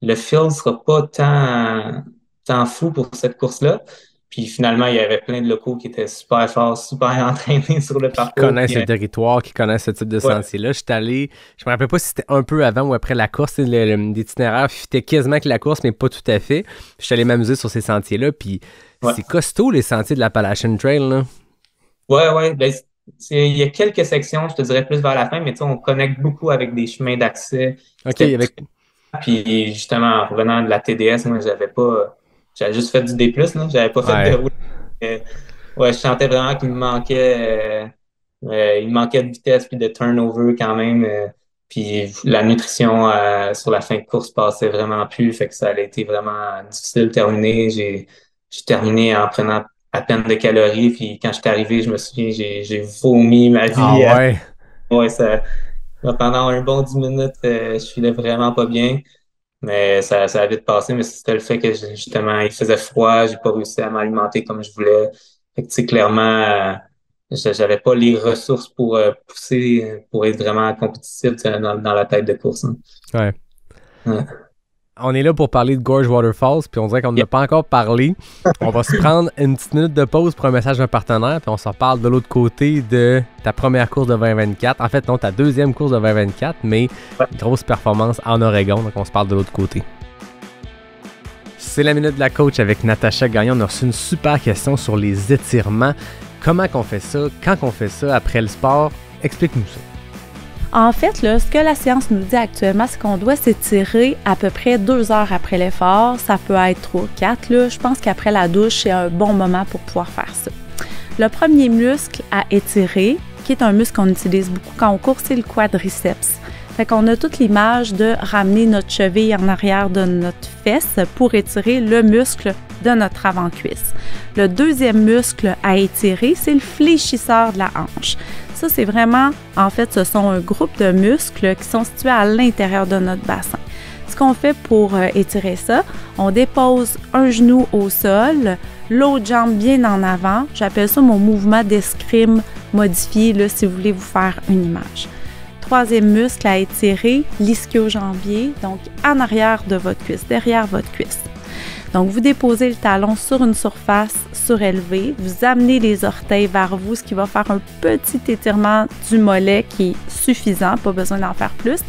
Speaker 1: le field sera pas tant, tant fou pour cette course-là. Puis finalement, il y avait plein de locaux qui étaient super forts, super entraînés sur le
Speaker 5: Qui
Speaker 1: parcours.
Speaker 5: connaissent
Speaker 1: Puis,
Speaker 5: le territoire, qui connaissent ce type de
Speaker 1: Ouais.
Speaker 5: sentier-là. Je suis allé, je me rappelle pas si c'était un peu avant ou après la course, l'itinéraire fitait quasiment avec la course, mais pas tout à fait. Je suis allé m'amuser sur ces sentiers-là, puis
Speaker 1: Ouais.
Speaker 5: c'est costaud les sentiers de l'Appalachian Trail, là.
Speaker 1: Ouais, ouais. Ben, il y a quelques sections, je te dirais plus vers la fin, mais tu sais, on connecte beaucoup avec des chemins d'accès.
Speaker 5: OK, avec...
Speaker 1: Puis justement, en revenant de la TDS, moi, j'avais pas. J'avais juste fait du D, là. J'avais pas fait
Speaker 5: Ouais.
Speaker 1: de route. Euh, ouais, je sentais vraiment qu'il me manquait. euh, euh, il me manquait de vitesse puis de turnover quand même. puis la nutrition sur la fin de course passait vraiment plus. Fait que ça a été vraiment difficile de terminer. J'ai terminé en prenant à peine de calories. Puis quand j'étais arrivé, je me souviens, j'ai j'ai vomi ma vie.
Speaker 5: Ah ouais.
Speaker 1: Ouais, ça, pendant un bon 10 minutes, euh, je filais vraiment pas bien. Mais ça, ça a vite passé, mais c'était le fait que justement, il faisait froid, j'ai pas réussi à m'alimenter comme je voulais. Fait que, tu sais, clairement, euh, j'a- j'avais pas les ressources pour euh, pousser, pour être vraiment compétitif dans, dans la tête de course. hein.
Speaker 5: Ouais.
Speaker 1: Ouais.
Speaker 5: On est là pour parler de Gorge Waterfalls, puis on dirait qu'on n'a
Speaker 1: Yeah.
Speaker 5: pas encore parlé. On va se prendre une petite minute de pause pour un message d'un partenaire, puis on s'en parle de l'autre côté de ta première course de 2024. En fait, non, ta deuxième course de 2024, mais
Speaker 1: Ouais.
Speaker 5: grosse performance en Oregon, donc on se parle de l'autre côté. C'est la minute de la coach avec Natacha Gagnon. On a reçu une super question sur les étirements. Comment qu'on fait ça? Quand qu'on fait ça? Après le sport? Explique-nous ça.
Speaker 7: En fait, là, ce que la science nous dit actuellement, c'est qu'on doit s'étirer à peu près deux heures après l'effort. Ça peut être trois, quatre. Là. Je pense qu'après la douche, c'est un bon moment pour pouvoir faire ça. Le premier muscle à étirer, qui est un muscle qu'on utilise beaucoup quand on court, c'est le quadriceps. Fait qu'on a toute l'image de ramener notre cheville en arrière de notre fesse pour étirer le muscle de notre avant-cuisse. Le deuxième muscle à étirer, c'est le fléchisseur de la hanche. Ça, c'est vraiment, en fait, ce sont un groupe de muscles qui sont situés à l'intérieur de notre bassin. Ce qu'on fait pour euh, étirer ça, on dépose un genou au sol, l'autre jambe bien en avant. J'appelle ça mon mouvement d'escrime modifié, si vous voulez vous faire une image. Troisième muscle à étirer, l'ischio-jambier, donc en arrière de votre cuisse, derrière votre cuisse. Donc, vous déposez le talon sur une surface surélevée, vous amenez les orteils vers vous, ce qui va faire un petit étirement du mollet qui est suffisant, pas besoin d'en faire plus,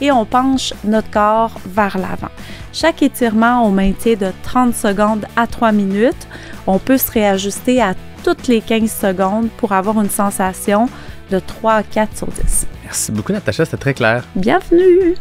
Speaker 7: et on penche notre corps vers l'avant. Chaque étirement, on maintient de 30 secondes à 3 minutes. On peut se réajuster à toutes les 15 secondes pour avoir une sensation de 3 à 4 sur 10.
Speaker 5: Merci beaucoup, Natacha, c'était très clair.
Speaker 7: Bienvenue!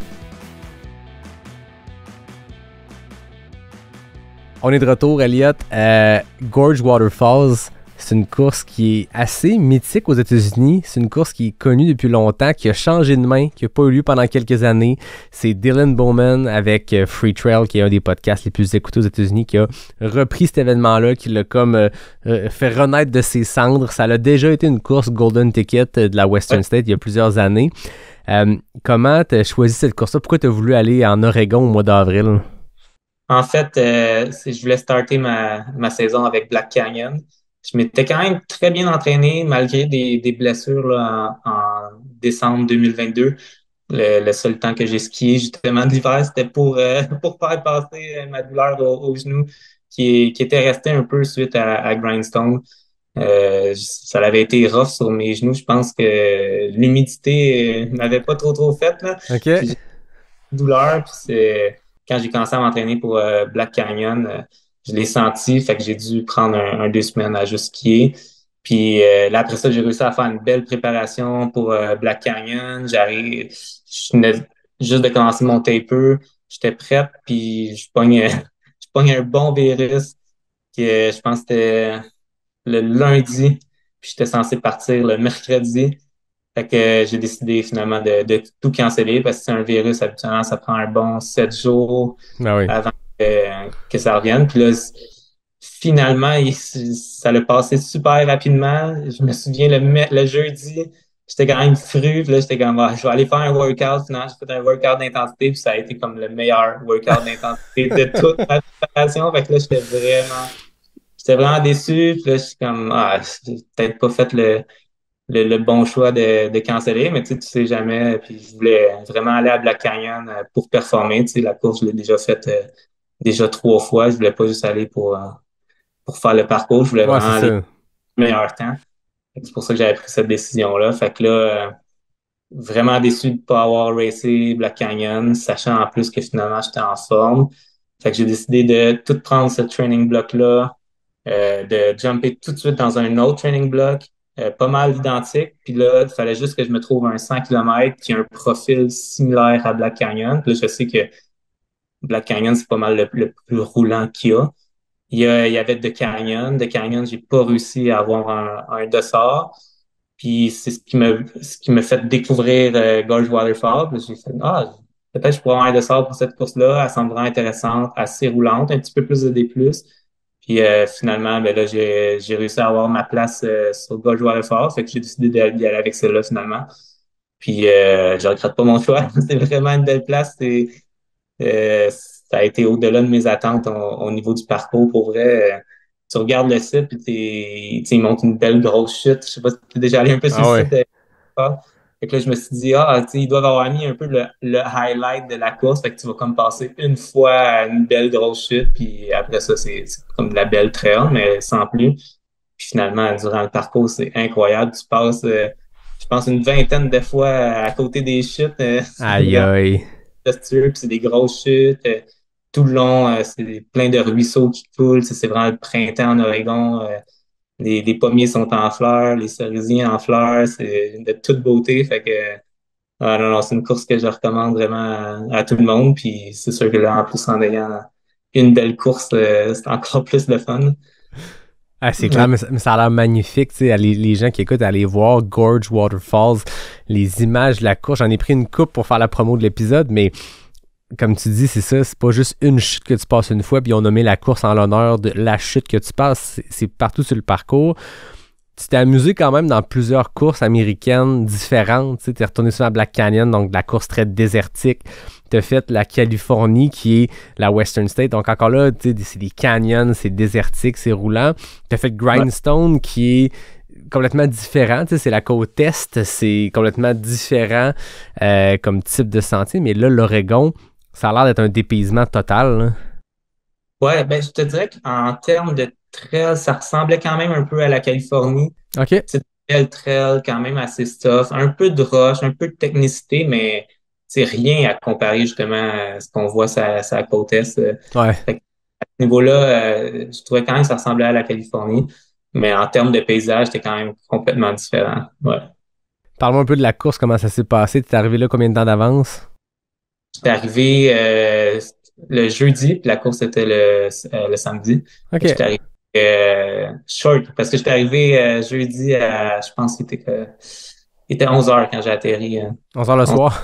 Speaker 5: On est de retour, Elliot. Euh, Gorge Waterfalls, c'est une course qui est assez mythique aux États-Unis. C'est une course qui est connue depuis longtemps, qui a changé de main, qui n'a pas eu lieu pendant quelques années. C'est Dylan Bowman avec euh, Free Trail, qui est un des podcasts les plus écoutés aux États-Unis, qui a repris cet événement-là, qui l'a comme euh, euh, fait renaître de ses cendres. Ça a déjà été une course Golden Ticket de la Western State il y a plusieurs années. comment tu as choisi cette course-là? Pourquoi tu as voulu aller en Oregon au mois d'avril?
Speaker 1: En fait, je voulais starter ma, ma saison avec Black Canyon je m'étais quand même très bien entraîné malgré des, des blessures là, en, décembre 2022. Le, seul temps que j'ai skié justement d'hiver, c'était pour, euh, pour faire passer ma douleur au, genou qui, qui, était resté un peu suite à, Grindstone. Euh, ça avait été rough sur mes genoux. Je pense que l'humidité euh, m'avait pas trop trop fait. Là. douleur. Puis quand j'ai commencé à m'entraîner pour Black Canyon, je l'ai senti, fait que j'ai dû prendre un, deux semaines à juste skier. Puis euh, là, après ça, j'ai réussi à faire une belle préparation pour euh, Black Canyon. J'arrive, je venais juste de commencer mon taper. J'étais prête, puis je pogne, je pogne un bon virus. Qui, euh, je pense que c'était le lundi, puis j'étais censé partir le mercredi. Fait que j'ai décidé finalement de, de, tout canceller parce que c'est un virus, habituellement, ça prend un bon sept jours
Speaker 5: ah
Speaker 1: avant que, ça revienne. Puis là, finalement, ça l'a passé super rapidement. Je me souviens le, le jeudi, j'étais quand même fru. Puis là, j'étais comme, ah, je vais aller faire un workout. Finalement, j'ai fait un workout d'intensité. Puis ça a été comme le meilleur workout d'intensité de toute ma préparation. Fait que là, j'étais vraiment, j'étais vraiment déçu. Puis là, je suis comme, ah, j'ai peut-être pas fait le, le, bon choix de, de canceller, mais tu sais, tu sais jamais. Puis je voulais vraiment aller à Black Canyon euh, pour performer. Tu sais, la course, je l'ai déjà faite euh, déjà trois fois. Je voulais pas juste aller pour, euh, pour faire le parcours. Je voulais vraiment aller le meilleur temps. C'est pour ça que j'avais pris cette décision-là. Fait que là, euh, vraiment déçu de pas avoir racé Black Canyon, sachant en plus que finalement j'étais en forme. Fait que j'ai décidé de tout prendre ce training block-là, euh, de jumper tout de suite dans un autre training block, pas mal identique. Puis là, il fallait juste que je me trouve un 100 km qui a un profil similaire à Black Canyon. Puis là, je sais que Black Canyon, c'est pas mal le, plus roulant qu'il y a. Il y, avait The Canyon. The Canyon, j'ai pas réussi à avoir un, un. Puis c'est ce qui me ce qui me fait découvrir euh, Gorge Waterfall. J'ai fait ah peut-être je pourrais avoir un dossard pour cette course-là. Elle semble vraiment intéressante, assez roulante, un petit peu plus de D+. Puis euh, finalement, ben là, j'ai, réussi à avoir ma place euh, sur Gorge Waterfall. Fait que j'ai décidé d'y aller avec celle-là finalement. Puis euh, je regrette pas mon choix. c'est vraiment une belle place. Euh, ça a été au-delà de mes attentes au, niveau du parcours. Pour vrai, euh, tu regardes le site, puis il montre une belle grosse chute. Je sais pas si tu es déjà allé un peu sur
Speaker 5: ah
Speaker 1: le site. Euh, fait que là, je me suis dit, ah, tu sais, ils doivent avoir mis un peu le, le, highlight de la course. Fait que tu vas comme passer une fois à une belle grosse chute, puis après ça, c'est comme de la belle trail, mais sans plus. Puis finalement, durant le parcours, c'est incroyable. Tu passes, je pense, une vingtaine de fois à côté des chutes.
Speaker 5: aïe, aïe
Speaker 1: puis c'est des grosses chutes. Euh, tout le long, euh, c'est plein de ruisseaux qui coulent. C'est vraiment le printemps en Oregon. Euh, les, pommiers sont en fleurs, les cerisiers en fleurs. C'est de toute beauté. Fait que c'est une course que je recommande vraiment à, tout le monde. Puis c'est sûr que là, en plus, en ayant une belle course, c'est encore plus de fun.
Speaker 5: Ah, c'est clair, mais, ça a l'air magnifique, tu sais, les, les, gens qui écoutent, aller voir Gorge Waterfalls, les images de la course. J'en ai pris une coupe pour faire la promo de l'épisode, mais comme tu dis, c'est ça, c'est pas juste une chute que tu passes une fois, puis on nommé la course en l'honneur de la chute que tu passes, c'est partout sur le parcours tu t'es amusé quand même dans plusieurs courses américaines différentes. Tu es retourné sur la Black Canyon, donc la course très désertique. Tu as fait la Californie, qui est la Western State. Donc encore là, c'est des canyons, c'est désertique, c'est roulant. Tu as fait Grindstone, qui est complètement différent. C'est la côte est, c'est complètement différent euh, comme type de sentier. Mais là, l'Oregon, ça a l'air d'être un dépaysement total.
Speaker 1: Ouais, ben, je te dirais qu'en termes de trail, ça ressemblait quand même un peu à la Californie.
Speaker 5: OK.
Speaker 1: C'est belle trail, quand même assez stuff. Un peu de rush, un peu de technicité, mais c'est rien à comparer justement à ce qu'on voit sur la côte est.
Speaker 5: Ouais.
Speaker 1: À ce niveau-là, euh, je trouvais quand même que ça ressemblait à la Californie. Mais en termes de paysage, c'était quand même complètement différent. Ouais.
Speaker 5: Parle-moi un peu de la course, comment ça s'est passé? Tu es arrivé là combien de temps d'avance?
Speaker 1: J'étais arrivé euh, le jeudi, puis la course était le, euh, le samedi.
Speaker 5: OK.
Speaker 1: J'étais arrivé euh, short, parce que j'étais arrivé euh, jeudi à, je pense qu'il était, que, il était 11 heures quand j'ai atterri. euh.
Speaker 5: 11 heures le soir?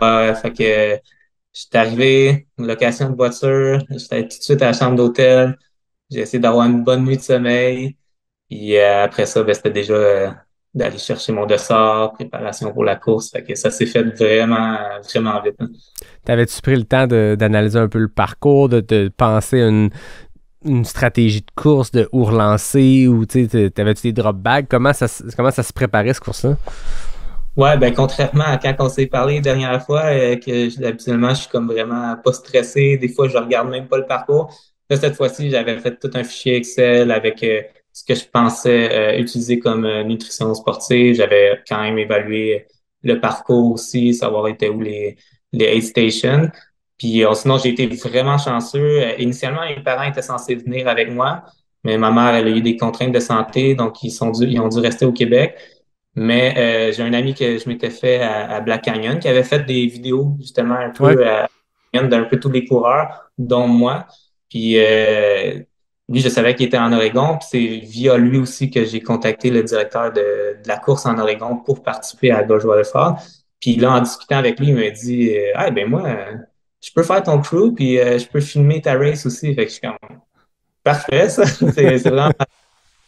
Speaker 1: Ouais, fait j'étais arrivé, location de voiture, j'étais tout de suite à la chambre d'hôtel. J'ai essayé d'avoir une bonne nuit de sommeil. Puis euh, après ça, ben, c'était déjà euh, d'aller chercher mon dessert, préparation pour la course. Ça s'est fait vraiment, vraiment vite. hein.
Speaker 5: T'avais-tu pris le temps d'analyser un peu le parcours, de, de penser une, une stratégie de course, de où relancer, ou t'avais-tu des drop bags? Comment ça, comment ça se préparait, ce course-là?
Speaker 1: Ouais, ben contrairement à quand on s'est parlé la dernière fois, euh, que habituellement je suis comme vraiment pas stressé, des fois je regarde même pas le parcours. Là, cette fois-ci, j'avais fait tout un fichier Excel avec euh, ce que je pensais euh, utiliser comme euh, nutrition sportive. J'avais quand même évalué le parcours aussi, savoir était où les, les aid stations. Puis euh, sinon, j'ai été vraiment chanceux. Initialement, mes parents étaient censés venir avec moi, mais ma mère, elle a eu des contraintes de santé, donc ils sont dû, ils ont dû rester au Québec. Mais euh, j'ai un ami que je m'étais fait à, à Black Canyon qui avait fait des vidéos justement un peu
Speaker 5: Ouais.
Speaker 1: à d'un peu tous les coureurs, dont moi. Puis euh, lui, je savais qu'il était en Oregon. Puis c'est via lui aussi que j'ai contacté le directeur de, de la course en Oregon pour participer à Gauge Waterfall. Puis là, en discutant avec lui, il m'a dit euh, Ah ben moi, euh, je peux faire ton crew, puis euh, je peux filmer ta race aussi. Fait que je suis comme Parfait, ça. c'est c'est vraiment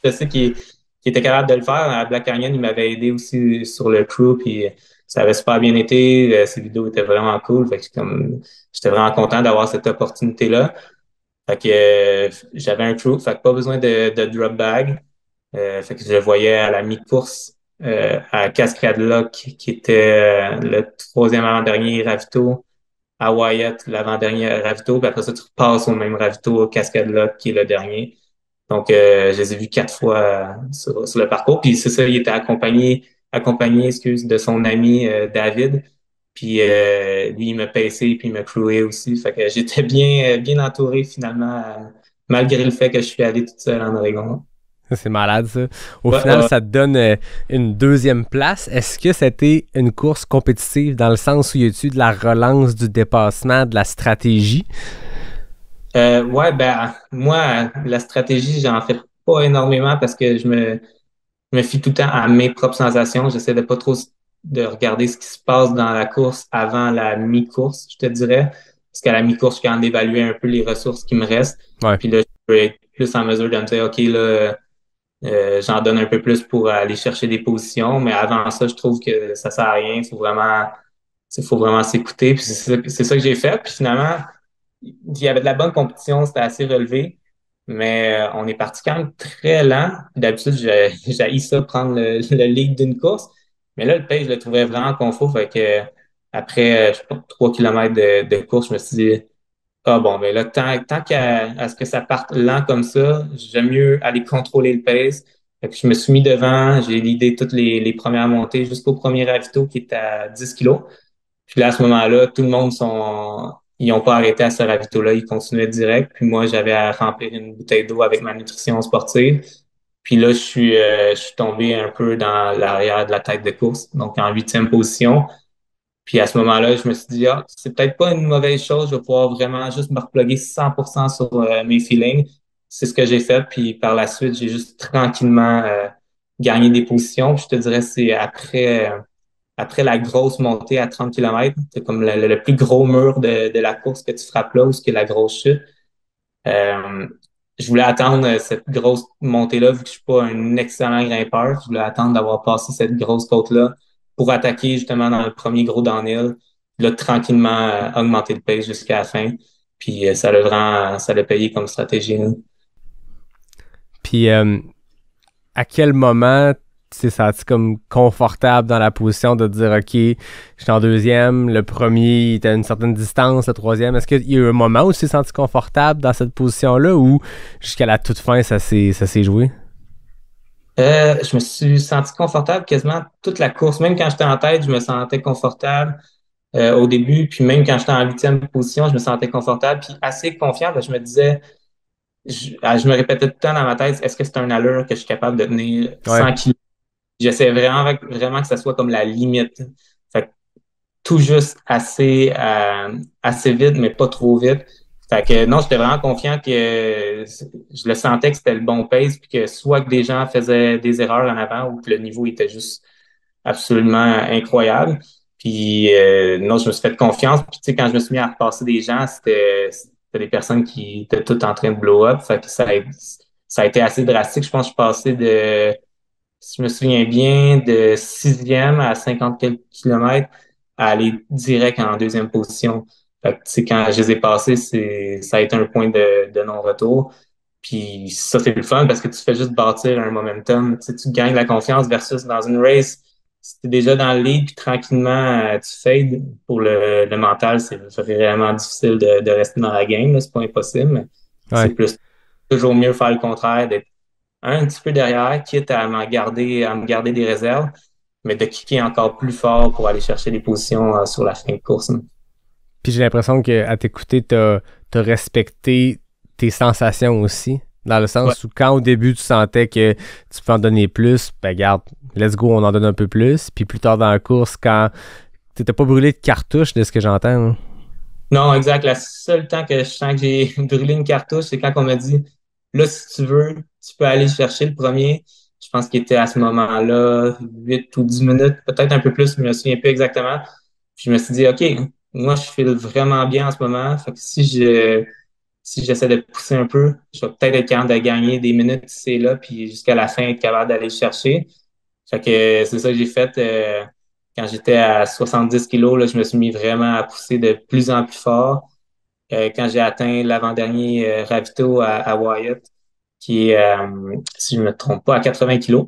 Speaker 1: je sais qu'il qu'il était capable de le faire. À Black Canyon, il m'avait aidé aussi sur le crew, puis ça avait super bien été. Euh, Ses vidéos étaient vraiment cool. Fait que j'étais vraiment content d'avoir cette opportunité-là. Fait que euh, j'avais un crew, fait que pas besoin de, de drop bag. Euh, fait que je le voyais à la mi-course euh, à Cascade Lock, qui était euh, le troisième avant-dernier ravito, à Wyatt, l'avant-dernier ravito, puis après ça, tu repasses au même ravito, Cascade Lock, qui est le dernier. Donc, euh, je les ai vus quatre fois euh, sur, sur le parcours. Puis c'est ça, il était accompagné, accompagné, excuse, de son ami euh, David. Puis lui, il m'a pacé, puis il m'a cloué aussi. Fait que j'étais bien, bien entouré finalement, malgré le fait que je suis allé toute seule en Oregon.
Speaker 5: C'est malade, ça. Au
Speaker 1: Ouais,
Speaker 5: final,
Speaker 1: ouais.
Speaker 5: ça te donne une deuxième place. Est-ce que c'était une course compétitive dans le sens où y a-tu de la relance, du dépassement, de la stratégie?
Speaker 1: Euh, ouais, ben moi, la stratégie, j'en fais pas énormément parce que je me, je me fie tout le temps à mes propres sensations. J'essaie de pas trop de regarder ce qui se passe dans la course avant la mi-course, je te dirais. Parce qu'à la mi-course, je suis capable d'évaluer un peu les ressources qui me restent.
Speaker 5: Ouais.
Speaker 1: Puis là, je peux être plus en mesure de me dire, OK, là, euh, j'en donne un peu plus pour aller chercher des positions. Mais avant ça, je trouve que ça sert à rien. Il faut vraiment, faut vraiment s'écouter. Puis c'est ça, c'est ça que j'ai fait. Puis finalement, il y avait de la bonne compétition, c'était assez relevé, mais euh, on est parti quand même très lent. D'habitude, j'ai ça prendre le, le lead d'une course, mais là, le pace, je le trouvais vraiment confort. Fait que après, euh, je sais pas, trois kilomètres de, de course, je me suis dit, ah bon, mais là, tant, tant qu'à à ce que ça parte lent comme ça, j'aime mieux aller contrôler le pace. Fait que je me suis mis devant, j'ai l'idée toutes les, les premières montées jusqu'au premier ravito qui est à 10 kilos. Puis là, à ce moment-là, tout le monde sont, ils n'ont pas arrêté à ce ravito-là, ils continuaient direct. Puis moi, j'avais à remplir une bouteille d'eau avec ma nutrition sportive. Puis là, je suis, euh, je suis tombé un peu dans l'arrière de la tête de course, donc en huitième position. Puis à ce moment-là, je me suis dit, ah, c'est peut-être pas une mauvaise chose, je vais pouvoir vraiment juste me reploguer 100% sur euh, mes feelings. C'est ce que j'ai fait. Puis par la suite, j'ai juste tranquillement euh, gagné des positions. Puis je te dirais, c'est après, euh, après la grosse montée à 30 km, c'est comme le, plus gros mur de, de la course que tu frappes là, où c'est la grosse chute. Euh, je voulais attendre euh, cette grosse montée-là, vu que je suis pas un excellent grimpeur. Je voulais attendre d'avoir passé cette grosse côte-là pour attaquer justement dans le premier gros downhill. Là, tranquillement euh, augmenter le pace jusqu'à la fin. Puis ça l'a vraiment, ça payé comme stratégie.
Speaker 5: Puis, à quel moment t'es senti comme confortable dans la position de dire OK, je suis en deuxième, le premier était à une certaine distance, le troisième. Est-ce qu'il y a eu un moment où tu t'es senti confortable dans cette position-là ou jusqu'à la toute fin, ça s'est, joué?
Speaker 1: Euh, je me suis senti confortable quasiment toute la course. Même quand j'étais en tête, je me sentais confortable euh, au début. Puis même quand j'étais en huitième position, je me sentais confortable. Puis assez confiant. je me disais, je, ah, je, me répétais tout le temps dans ma tête, est-ce que c'est un allure que je suis capable de tenir 100 kilos? J'essaie vraiment, vraiment que ça soit comme la limite. Fait tout juste assez, euh, assez vite, mais pas trop vite. Fait que non, j'étais vraiment confiant que je le sentais que c'était le bon pace, puis que soit que des gens faisaient des erreurs en avant ou que le niveau était juste absolument incroyable. Puis euh, non, je me suis fait confiance. Puis tu sais, quand je me suis mis à repasser des gens, c'était des personnes qui étaient toutes en train de blow up. Fait que ça a, ça a été assez drastique. Je pense que je suis passé de, si je me souviens bien, de sixième à 50 quelques kilomètres à aller direct en deuxième position. Fait que, quand je les ai passés, c'est, ça a été un point de, de non-retour. Puis ça, c'est le fun parce que tu fais juste bâtir un momentum. Tu, sais, tu gagnes la confiance versus dans une race, si tu es déjà dans le lead, puis tranquillement, euh, tu fades. Pour le, le mental, c'est vraiment difficile de, de rester dans la game. C'est pas impossible, mais c'est plus toujours mieux faire le contraire, d'être un petit peu derrière, quitte à m'en garder, à me garder des réserves, mais de kicker encore plus fort pour aller chercher des positions euh, sur la fin de course.
Speaker 5: Puis j'ai l'impression qu'à t'écouter, t'as as respecté tes sensations aussi. Dans le sens où quand au début tu sentais que tu peux en donner plus, ben garde, let's go, on en donne un peu plus. Puis plus tard dans la course, quand t'étais pas brûlé de cartouche de ce que j'entends. Hein?
Speaker 1: Non, exact. Le seul temps que je sens que j'ai brûlé une cartouche, c'est quand on m'a dit là, si tu veux, tu peux aller chercher le premier. Je pense qu'il était à ce moment-là 8 ou 10 minutes, peut-être un peu plus, je me souviens plus exactement. Puis je me suis dit, OK, moi, je file vraiment bien en ce moment. Fait que si je si j'essaie de pousser un peu, je vais peut-être être capable de gagner des minutes c'est là, puis jusqu'à la fin être capable d'aller le chercher. Fait que c'est ça que j'ai fait euh, quand j'étais à 70 kilos. Là, je me suis mis vraiment à pousser de plus en plus fort. Euh, quand j'ai atteint l'avant-dernier euh, ravito à, Wyatt, qui est, si je me trompe pas, à 80 kilos.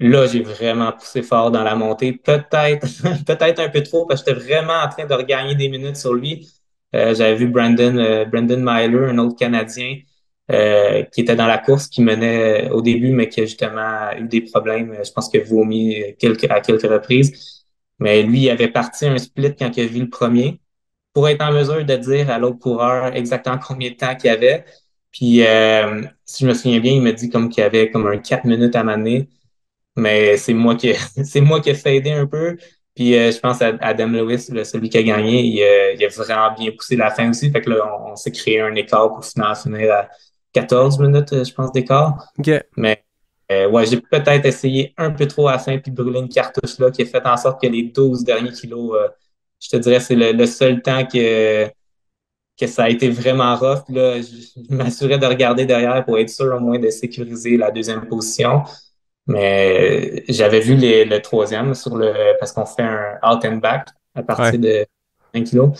Speaker 1: Là, j'ai vraiment poussé fort dans la montée. Peut-être, peut-être un peu trop, parce que j'étais vraiment en train de regagner des minutes sur lui. Euh, j'avais vu Brandon, euh, Brandon Myler, un autre Canadien, euh, qui était dans la course, qui menait au début, mais qui a justement eu des problèmes. Je pense a vomi quelques, à quelques reprises. Mais lui, il avait parti un split quand il a vu le premier pour être en mesure de dire à l'autre coureur exactement combien de temps qu'il y avait. Puis, si je me souviens bien, il m'a dit comme qu'il y avait comme un 4 minutes à m'amener mais c'est moi qui c'est moi qui ai fadé un peu. Puis euh, je pense à Adam Lewis, celui qui a gagné, il, il, a vraiment bien poussé la fin aussi. Fait que là, on, s'est créé un écart pour finalement finir à 14 minutes, je pense, d'écart. Mais euh, ouais, j'ai peut-être essayé un peu trop à la fin puis brûler une cartouche là qui a fait en sorte que les 12 derniers kilos, euh, je te dirais, c'est le, seul temps que, que ça a été vraiment rough. Là, je m'assurais de regarder derrière pour être sûr au moins de sécuriser la deuxième position. Mais j'avais vu les, le troisième sur le parce qu'on fait un out and back à partir de 1 kg.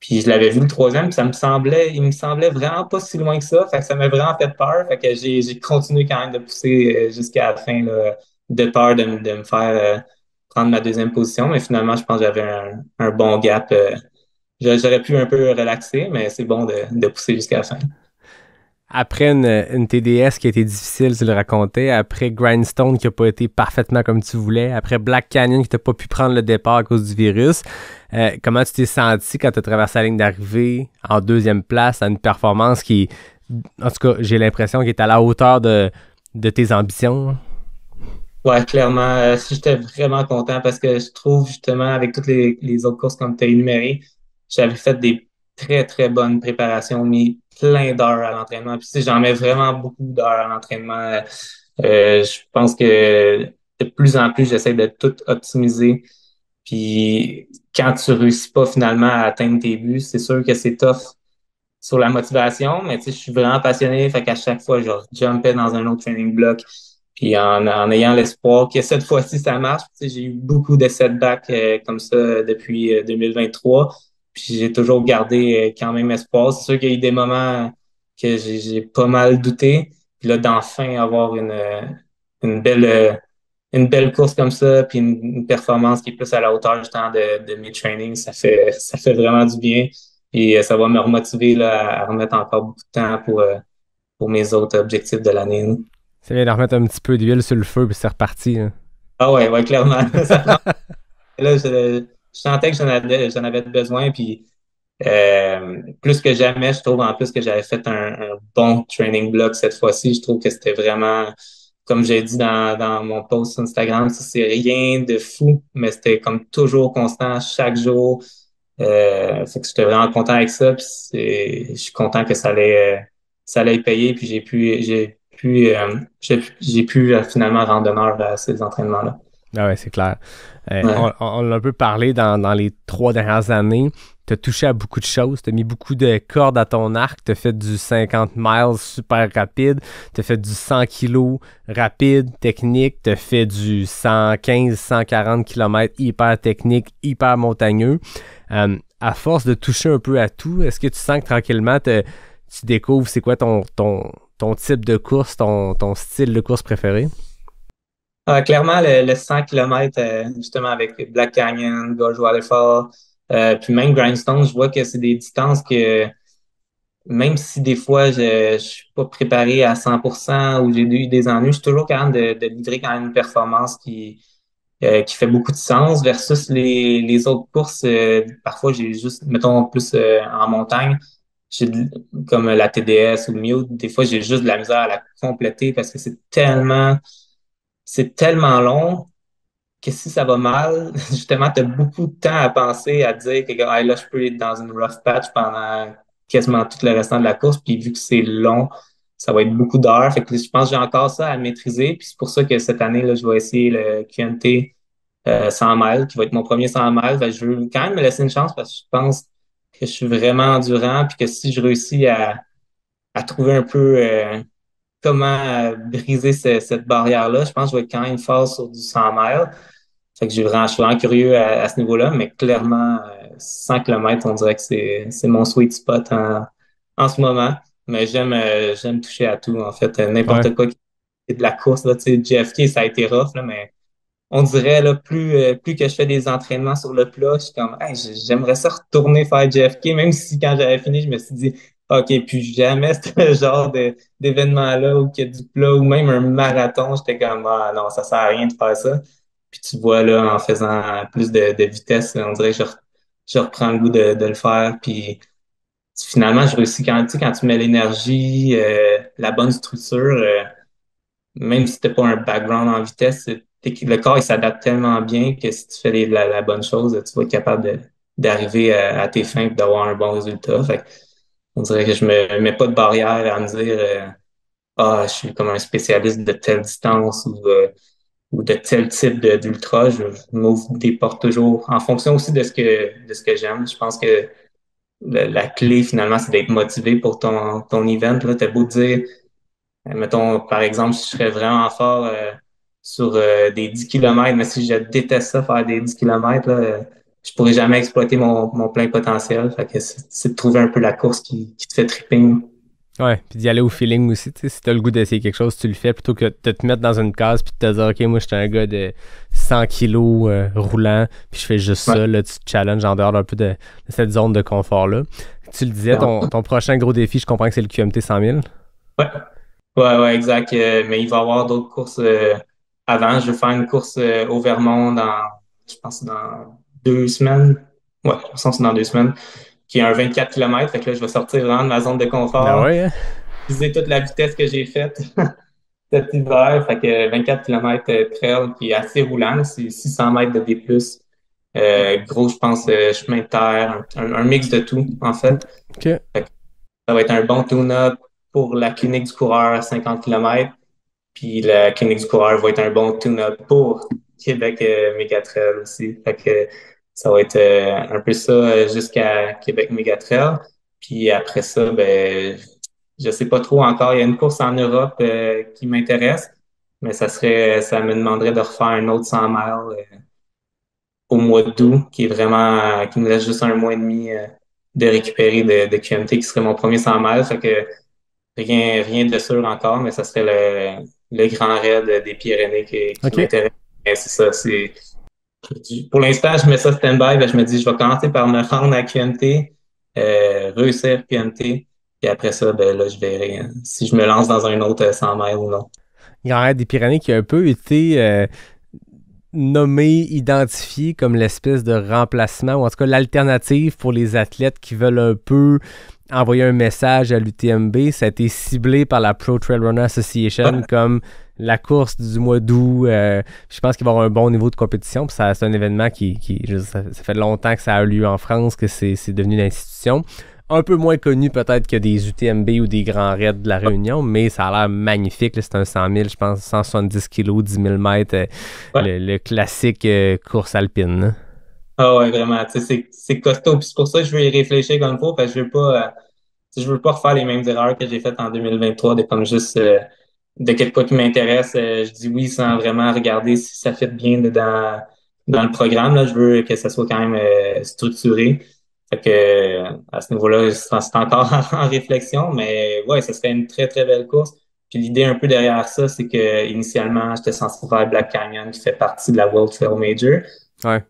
Speaker 1: Puis je l'avais vu le troisième, puis ça me semblait, il me semblait vraiment pas si loin que ça. Fait que ça m'a vraiment fait peur. Fait que j'ai, j'ai continué quand même de pousser euh, jusqu'à la fin là, de peur de, de me faire euh, prendre ma deuxième position. Mais finalement, je pense que j'avais un, bon gap. Euh, j'aurais pu un peu relaxer, mais c'est bon de, pousser jusqu'à la fin
Speaker 5: après une, TDS qui a été difficile, tu le racontais, après Grindstone qui a pas été parfaitement comme tu voulais, après Black Canyon qui t'a pas pu prendre le départ à cause du virus, euh, comment tu t'es senti quand tu as traversé la ligne d'arrivée en deuxième place à une performance qui, en tout cas, j'ai l'impression qu'elle est à la hauteur de tes ambitions?
Speaker 1: Ouais, clairement. Euh, j'étais vraiment content parce que je trouve justement avec toutes les, autres courses comme tu as énumérées, j'avais fait des très, très bonnes préparations, mais plein d'heures à l'entraînement. Puis j'en mets vraiment beaucoup d'heures à l'entraînement. Euh, je pense que de plus en plus, j'essaie de tout optimiser. Puis quand tu réussis pas finalement à atteindre tes buts, c'est sûr que c'est tough sur la motivation, mais tu sais, je suis vraiment passionné. Fait qu'à chaque fois, je jumpais dans un autre training block. Puis en, en ayant l'espoir que cette fois-ci, ça marche. J'ai eu beaucoup de setbacks euh, comme ça depuis 2023. Euh, puis j'ai toujours gardé euh, quand même espoir. C'est sûr qu'il y a eu des moments que j'ai pas mal douté. Puis là, d'enfin avoir une, une belle une belle course comme ça, puis une, performance qui est plus à la hauteur justement de, de mes trainings, ça fait, ça fait vraiment du bien. Et ça va me remotiver là, à remettre encore beaucoup de temps pour, pour mes autres objectifs de l'année.
Speaker 5: Ça vient de remettre un petit peu d'huile sur le feu, puis c'est reparti. Hein.
Speaker 1: Ah ouais, ouais, clairement. là, je, sentais que j'en avais, j'en avais besoin, puis euh, plus que jamais, je trouve en plus que j'avais fait un, bon training block cette fois-ci. Je trouve que c'était vraiment, comme j'ai dit dans, dans mon post sur Instagram, c'est rien de fou, mais c'était comme toujours constant chaque jour. Euh, fait que j'étais vraiment content avec ça. Puis je suis content que ça allait, ça allait payer. Puis j'ai pu, j'ai pu, euh, j'ai pu euh, finalement rendre honneur à ces entraînements-là.
Speaker 5: Ah ouais, c'est clair. On, on l'a un peu parlé dans, dans les trois dernières années tu as touché à beaucoup de choses, tu as mis beaucoup de cordes à ton arc, tu as fait du 50 miles super rapide, tu as fait du 100 kg rapide, technique, tu as fait du 115, 140 km hyper technique, hyper montagneux. Euh, à force de toucher un peu à tout, est-ce que tu sens que tranquillement tu découvres c'est quoi ton, ton, ton type de course, ton, style de course préféré?
Speaker 1: Ah, clairement, le, 100 km, euh, justement avec Black Canyon, Gorge Waterfall, euh, puis même Grindstone, je vois que c'est des distances que même si des fois je, je suis pas préparé à 100% ou j'ai eu des ennuis, je suis toujours capable de, de livrer quand même une performance qui, euh, qui fait beaucoup de sens versus les, les autres courses. Parfois, j'ai juste, mettons, plus en montagne, comme la TDS ou le Mute, des fois, j'ai juste de la misère à la compléter parce que c'est tellement, c'est tellement long que si ça va mal, justement, tu as beaucoup de temps à penser, à dire que là, je peux être dans une rough patch pendant quasiment tout le restant de la course, puis vu que c'est long, ça va être beaucoup d'heures. Fait que je pense que j'ai encore ça à maîtriser. Puis c'est pour ça que cette année, là, je vais essayer le QNT euh, 100 miles, qui va être mon premier 100 miles. je veux quand même me laisser une chance parce que je pense que je suis vraiment endurant, puis que si je réussis à, à trouver un peu euh, comment briser cette barrière-là, je pense que je vais être quand même fort sur du 100 miles. Fait que j'ai vraiment, je suis vraiment curieux à, ce niveau-là, mais clairement, 100 euh, km, on dirait que c'est, c'est mon sweet spot en, en ce moment. Mais j'aime, euh, j'aime toucher à tout, en fait. N'importe quoi qui est de la course, là, tu sais, JFK, ça a été rough, là, mais on dirait, là, plus, euh, plus que je fais des entraînements sur le plat, je suis comme, hey, j'aimerais ça retourner faire JFK, même si quand j'avais fini, je me suis dit, OK, puis jamais ce genre d'événement-là où il y a du plat ou même un marathon, j'étais comme, ah non, ça sert à rien de faire ça. Puis tu vois, là, en faisant plus de, de vitesse, on dirait que je, reprends le goût de, de le faire. Puis finalement, je réussis quand, tu sais, quand tu mets l'énergie, euh, la bonne structure, euh, même si t'as pas un background en vitesse, le corps il s'adapte tellement bien que si tu fais la, la, bonne chose, tu vas être capable d'arriver à, tes fins et d'avoir un bon résultat. Fait on dirait que je me mets pas de barrière à me dire euh, Ah, je suis comme un spécialiste de telle distance ou ou de tel type d'ultra, je, m'ouvre des portes toujours en fonction aussi de ce que de ce que j'aime. Je pense que la, clé finalement, c'est d'être motivé pour ton, ton event. Là, t'as beau dire, euh, mettons, par exemple, si je serais vraiment fort euh, sur euh, des 10 km, mais si je déteste ça, faire des 10 km, là, je pourrais jamais exploiter mon, mon plein potentiel. Fait que c'est de trouver un peu la course qui, qui te fait tripping.
Speaker 5: Ouais, puis d'y aller au feeling aussi. Tu sais, si t'as le goût d'essayer quelque chose, tu le fais plutôt que de te mettre dans une case puis de te dire, OK, moi, je suis un gars de 100 kilos euh, roulant, puis je fais juste ça. Là, tu te challenges en dehors un peu de, cette zone de confort-là. Tu le disais, ton, ton, prochain gros défi, je comprends que c'est le QMT 100 000.
Speaker 1: Ouais, ouais, ouais, exact. Euh, mais il va y avoir d'autres courses euh, avant. Je vais faire une course au Vermont dans, je pense, dans deux semaines. Ouais, je pense que c'est dans deux semaines qui est un 24 km. Fait que là, je vais sortir vraiment de ma zone de confort.
Speaker 5: Ah ouais, hein?
Speaker 1: toute la vitesse que j'ai faite cet hiver. Fait que 24 km trail qui est assez roulant. C'est 600 mètres de D+. Euh, gros, je pense, euh, chemin de terre, un, mix de tout, en fait.
Speaker 5: ça
Speaker 1: va être un bon tune-up pour la clinique du coureur à 50 km. Puis la clinique du coureur va être un bon tune-up pour Québec euh, Mégatrail aussi. Fait que ça va être euh, un peu ça euh, jusqu'à Québec Mégatrail. Puis après ça, ben, je sais pas trop encore. Il y a une course en Europe qui m'intéresse, mais ça serait, ça me demanderait de refaire un autre 100 miles au mois d'août, qui est vraiment, qui me laisse juste un mois et demi de récupérer de, de, QMT, qui serait mon premier 100 miles. Fait que rien, rien de sûr encore, mais ça serait le, le grand raid des Pyrénées qui, qui m'intéresse Mais c'est ça, c'est. Pour l'instant, je mets ça stand-by. ben, Je me dis, je vais commencer par me rendre à QMT, euh, réussir QMT. Puis après ça, ben là, je verrai hein, si je me lance dans un autre 100 miles ou non.
Speaker 5: Grand Raid des Pyrénées qui a un peu été euh, nommé, identifié comme l'espèce de remplacement, ou en tout cas l'alternative pour les athlètes qui veulent un peu envoyer un message à l'UTMB. Ça a été ciblé par la Pro Trail Runner Association comme la course du mois d'août. Euh, je pense qu'il va y avoir un bon niveau de compétition. Puis ça, c'est un événement qui, qui je- ça, ça fait longtemps que ça a eu lieu en France, que c'est, devenu une institution. Un peu moins connu peut-être que des UTMB ou des grands raids de la Réunion, mais ça a l'air magnifique. là. C'est un 100 000, je pense, 170 kilos, 10 000 mètres, euh,
Speaker 1: Ouais.
Speaker 5: le, le classique euh, course alpine. là.
Speaker 1: Ah ouais, vraiment. C'est, costaud. Puis c'est pour ça que je veux y réfléchir comme faut, parce que je veux pas, euh, je veux pas refaire les mêmes erreurs que j'ai faites en 2023, de comme juste euh, de quelque qui m'intéresse. euh, je dis oui sans vraiment regarder si ça fait bien dans, dans le programme. Là, je veux que ça soit quand même euh, structuré. Fait que euh, à ce niveau-là, c'est c'est encore en réflexion, mais ouais, ça serait une très, très belle course. Puis l'idée un peu derrière ça, c'est que initialement, j'étais censé faire Black Canyon, qui fait partie de la World Trail Major.
Speaker 5: Ouais.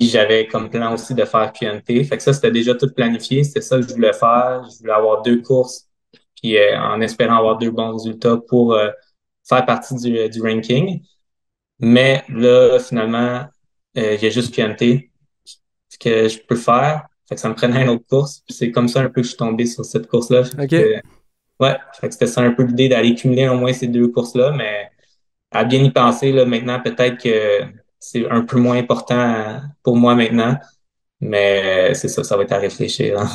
Speaker 1: J'avais comme plan aussi de faire QMT. Fait que ça, c'était déjà tout planifié. C'était ça que je voulais faire. Je voulais avoir deux courses, puis euh, en espérant avoir deux bons résultats pour euh, faire partie du, du ranking. Mais là, finalement, euh, il y a juste QMT que je peux faire. Fait que ça me prenait une autre course. Puis c'est comme ça un peu que je suis tombé sur cette course-là. Fait
Speaker 5: Ok.
Speaker 1: que, ouais, fait que c'était ça un peu l'idée d'aller cumuler au moins ces deux courses-là, mais à bien y penser, là, maintenant, peut-être que c'est un peu moins important pour moi maintenant. Mais euh, c'est ça, ça va être à réfléchir. hein.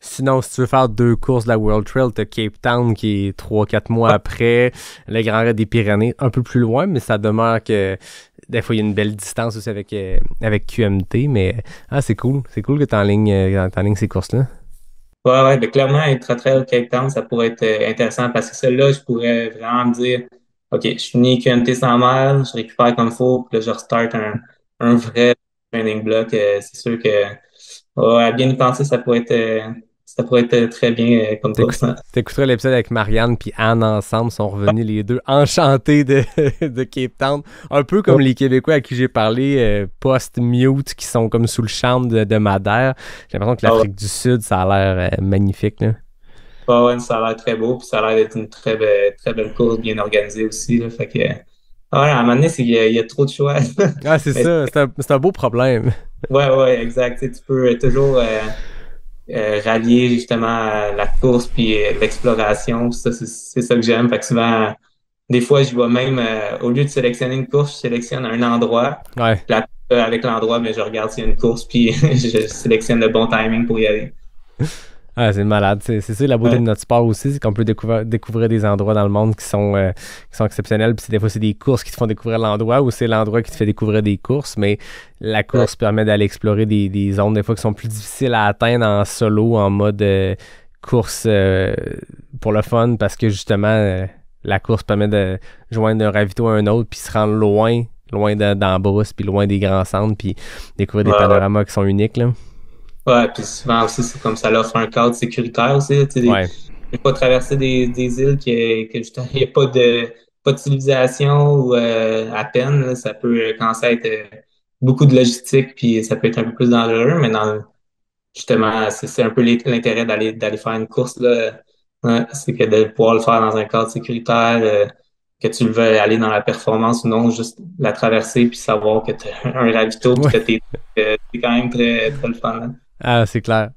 Speaker 5: Sinon, si tu veux faire deux courses de la World Trail, t'as Cape Town qui est 3-4 mois après, le Grand Raid des Pyrénées, un peu plus loin, mais ça demeure que des fois il y a une belle distance aussi avec, euh, avec QMT, mais ah, c'est cool. C'est cool que tu en ligne ces courses-là.
Speaker 1: Ouais, ouais, ben clairement, Ultra Trail Cape Town, ça pourrait être euh, intéressant parce que celle-là, je pourrais vraiment me dire, OK, je finis QMT 100 miles, je récupère comme il faut, puis là, je restart un, un vrai training block. Euh, c'est sûr que, à bien y penser, ça pourrait être, euh, ça pourrait être très bien euh, comme course. hein.
Speaker 5: T'écouteras l'épisode avec Marianne puis Anne ensemble, sont revenus les deux enchantés de, de Cape Town. Un peu comme les Québécois à qui j'ai parlé euh, post-mute qui sont comme sous le charme de, de Madère. J'ai l'impression que
Speaker 1: Ah ouais.
Speaker 5: l'Afrique du Sud, ça a l'air euh, magnifique. Là.
Speaker 1: Ouais, ouais, ça a l'air très beau, puis ça a l'air d'être une très belle, très belle course, bien organisée aussi. Là, fait que, ouais, à un moment donné, qu'il y, a- il y a trop de choix.
Speaker 5: Ah, c'est ça, c'est un, beau problème.
Speaker 1: Ouais, ouais, exact. Tu peux euh, toujours euh, euh, rallier justement à la course puis l'exploration. Ça, c'est ça que j'aime. Fait que souvent, des fois, je vois même, euh, au lieu de sélectionner une course, je sélectionne un endroit.
Speaker 5: Ouais.
Speaker 1: Euh, avec l'endroit, mais je regarde s'il y a une course, puis je sélectionne le bon timing pour y aller.
Speaker 5: Ah, c'est malade. C'est c'est ça la beauté
Speaker 1: Ouais.
Speaker 5: de notre sport aussi, c'est qu'on peut découvrir, découvrir des endroits dans le monde qui sont, euh, qui sont exceptionnels. Puis c'est- des fois, c'est des courses qui te font découvrir l'endroit ou c'est l'endroit qui te fait découvrir des courses. Mais la course permet d'aller explorer des, des zones des fois qui sont plus difficiles à atteindre en solo, en mode euh, course euh, pour le fun, parce que justement, euh, la course permet de joindre un ravito à un autre, puis se rendre loin, loin de- dans la brousse, puis loin des grands centres, puis découvrir des
Speaker 1: ouais.
Speaker 5: panoramas qui sont uniques. Là.
Speaker 1: Ouais, puis souvent aussi, c'est comme ça l'offre un cadre sécuritaire aussi. Tu
Speaker 5: Ouais.
Speaker 1: ne pas traverser des, des îles que, que justement, il n'y a pas de, pas de civilisation ou euh, à peine. là. ça peut commencer à être euh, beaucoup de logistique, puis ça peut être un peu plus dangereux, mais dans justement, c'est un peu l'intérêt d'aller d'aller faire une course, là. C'est que de pouvoir le faire dans un cadre sécuritaire, euh, que tu veux aller dans la performance ou non, juste la traverser puis savoir que tu as un ravito puis
Speaker 5: Ouais.
Speaker 1: que euh, c'est quand même très, très le fun. là.
Speaker 5: Ah, c'est clair.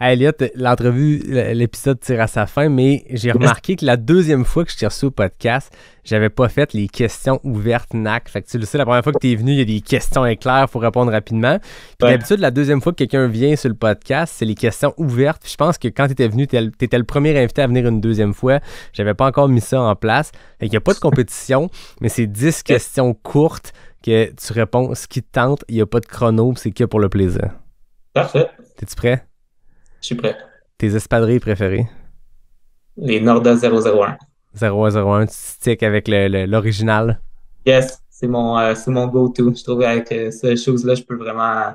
Speaker 5: Elliot, l'entrevue, l'épisode tire à sa fin, mais j'ai remarqué que la deuxième fois que je t'ai reçu au podcast, j'avais pas fait les questions ouvertes NAC. Fait que tu le sais, la première fois que tu es venu, il y a des questions éclairs, faut répondre rapidement. Puis
Speaker 1: Ouais.
Speaker 5: d'habitude, la deuxième fois que quelqu'un vient sur le podcast, c'est les questions ouvertes. Puis je pense que quand tu étais venu, tu étais le premier invité à venir une deuxième fois. J'avais pas encore mis ça en place. Fait qu'il n'y a pas de compétition, mais c'est 10 questions courtes que tu réponds ce qui te tente. Il n'y a pas de chrono, c'est que pour le plaisir.
Speaker 1: Parfait,
Speaker 5: T'es-tu prêt?
Speaker 1: je suis prêt.
Speaker 5: Tes espadrilles préférées?
Speaker 1: Les Norda 001.
Speaker 5: 01, tu stick avec le- le- l'original?
Speaker 1: Yes, c'est mon, euh, mon go-to. Je trouve qu'avec euh, ces choses-là, je peux vraiment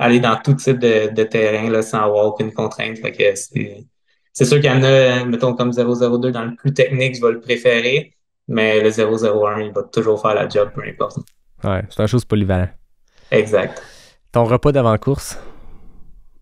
Speaker 1: aller dans tout type de, de terrain là, sans avoir aucune contrainte. Fait que c'est, c'est sûr qu'il y en a, mettons, comme 002 dans le plus technique, je vais le préférer, mais le 001, il va toujours faire la job, peu importe.
Speaker 5: Ouais, c'est une chose polyvalente.
Speaker 1: Exact.
Speaker 5: Ton repas d'avant-course?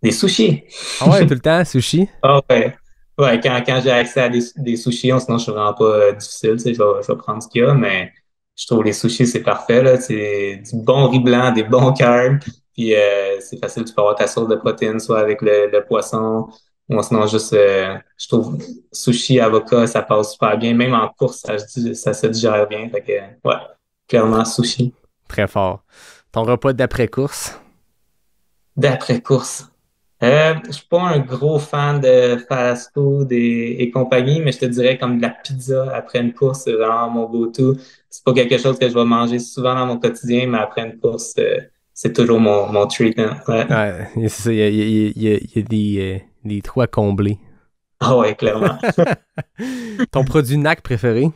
Speaker 1: Des sushis.
Speaker 5: Ah ouais, tout le temps, sushi?
Speaker 1: Ah ouais. Ouais, quand, quand j'ai accès à des, des sushis, sinon je suis vraiment pas euh, difficile, tu sais, je vais, je vais prendre ce qu'il y a, mais je trouve les sushis, c'est parfait, là. C'est du bon riz blanc, des bons carbs, puis euh, c'est facile, tu peux avoir ta source de protéines, soit avec le, le poisson, ou sinon juste, euh, je trouve sushi, avocat, ça passe super bien. Même en course, ça, ça se digère bien. Fait que, ouais, clairement, sushi.
Speaker 5: Très fort. Ton repas d'après-course?
Speaker 1: D'après-course. Euh, je suis pas un gros fan de fast food et, et, compagnie, mais je te dirais comme de la pizza après une course, c'est vraiment mon go-to. C'est pas quelque chose que je vais manger souvent dans mon quotidien, mais après une course, euh, c'est toujours mon, mon treat. Hein. Ouais.
Speaker 5: ouais c'est ça, il y a, il y a, il y a, il y a des, euh, des trous à combler.
Speaker 1: Ah ouais, clairement.
Speaker 5: Ton produit NAC préféré?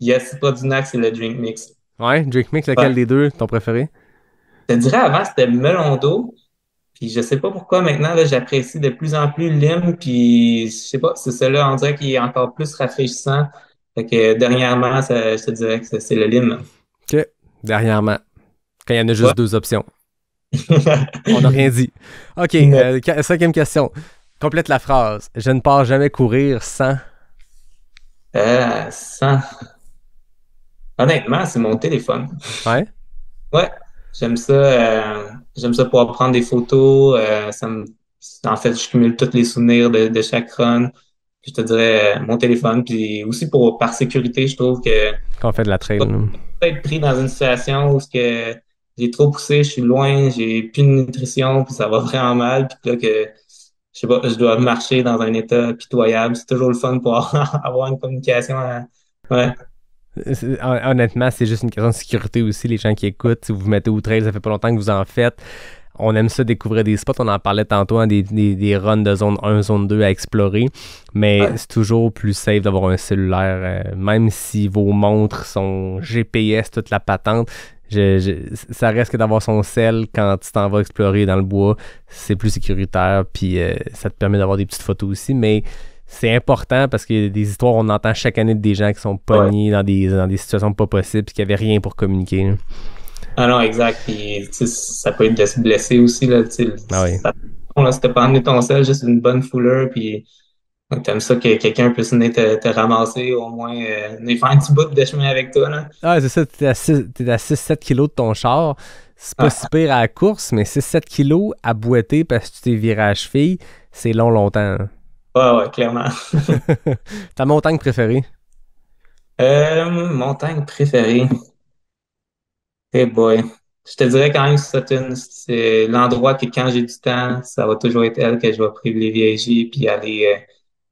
Speaker 1: Yes, le produit NAC, c'est le Drink Mix.
Speaker 5: Ouais, Drink Mix, lequel
Speaker 1: Ouais.
Speaker 5: des deux, ton préféré?
Speaker 1: Je te dirais avant, c'était melon d'eau. Puis je sais pas pourquoi maintenant, là, j'apprécie de plus en plus le lime. Puis je sais pas, c'est celui-là, on dirait qu'il est encore plus rafraîchissant. Fait que dernièrement, ça- je te dirais que c'est- le lime.
Speaker 5: OK. Dernièrement. Quand il y en a juste
Speaker 1: Ouais.
Speaker 5: deux options. On n'a rien dit. OK, euh, qu- cinquième question. Complète la phrase. Je ne pars jamais courir sans.
Speaker 1: Euh, sans... Honnêtement, c'est mon téléphone.
Speaker 5: Ouais?
Speaker 1: Ouais, j'aime ça. euh, j'aime ça pouvoir prendre des photos. euh, ça me, en fait, je cumule tous les souvenirs de, de chaque run. Puis je te dirais euh, mon téléphone. Puis aussi pour par sécurité, je trouve que
Speaker 5: Quand on fait de la trail.
Speaker 1: peut être pris dans une situation où ce que j'ai trop poussé, je suis loin, j'ai plus de nutrition, puis ça va vraiment mal, puis là que je sais pas, je dois marcher dans un état pitoyable. C'est toujours le fun pour avoir une communication. à- Ouais.
Speaker 5: Honnêtement, c'est juste une question de sécurité aussi. Les gens qui écoutent, si vous vous mettez au trail, ça fait pas longtemps que vous en faites. On aime ça découvrir des spots. On en parlait tantôt, hein, des, des, des runs de zone 1, zone 2 à explorer. Mais
Speaker 1: Ouais.
Speaker 5: c'est toujours plus safe d'avoir un cellulaire, euh, même si vos montres sont GPS, toute la patente. je- je- ça reste que d'avoir son sel quand tu t'en vas explorer dans le bois. C'est plus sécuritaire. Puis euh, ça te permet d'avoir des petites photos aussi. Mais c'est important parce qu'il y a des histoires, on entend chaque année de des gens qui sont pognés dans, des, dans des situations pas possibles puis qui n'avaient rien pour communiquer. là.
Speaker 1: Ah non, exact. Puis, ça peut être de se blesser aussi, là.
Speaker 5: Ah oui.
Speaker 1: ça- là, si t'as pas amené ton sel, juste une bonne fouleur, puis t'aimes ça que quelqu'un puisse venir te, te ramasser, au moins, euh, faire un petit bout de chemin avec toi, là.
Speaker 5: Ah, c'est ça, t'es à 6 t'es à 6-7 kilos de ton char. C'est pas
Speaker 1: Ah.
Speaker 5: si pire à la course, mais 6-7 kilos à boiter parce que tu t'es viré à la cheville, c'est long, longtemps. hein.
Speaker 1: Ouais, ouais, clairement.
Speaker 5: Ta montagne préférée?
Speaker 1: Euh, montagne préférée. Hey boy. Je te dirais quand même Sutton, c'est l'endroit que quand j'ai du temps, ça va toujours être elle que je vais privilégier puis aller euh,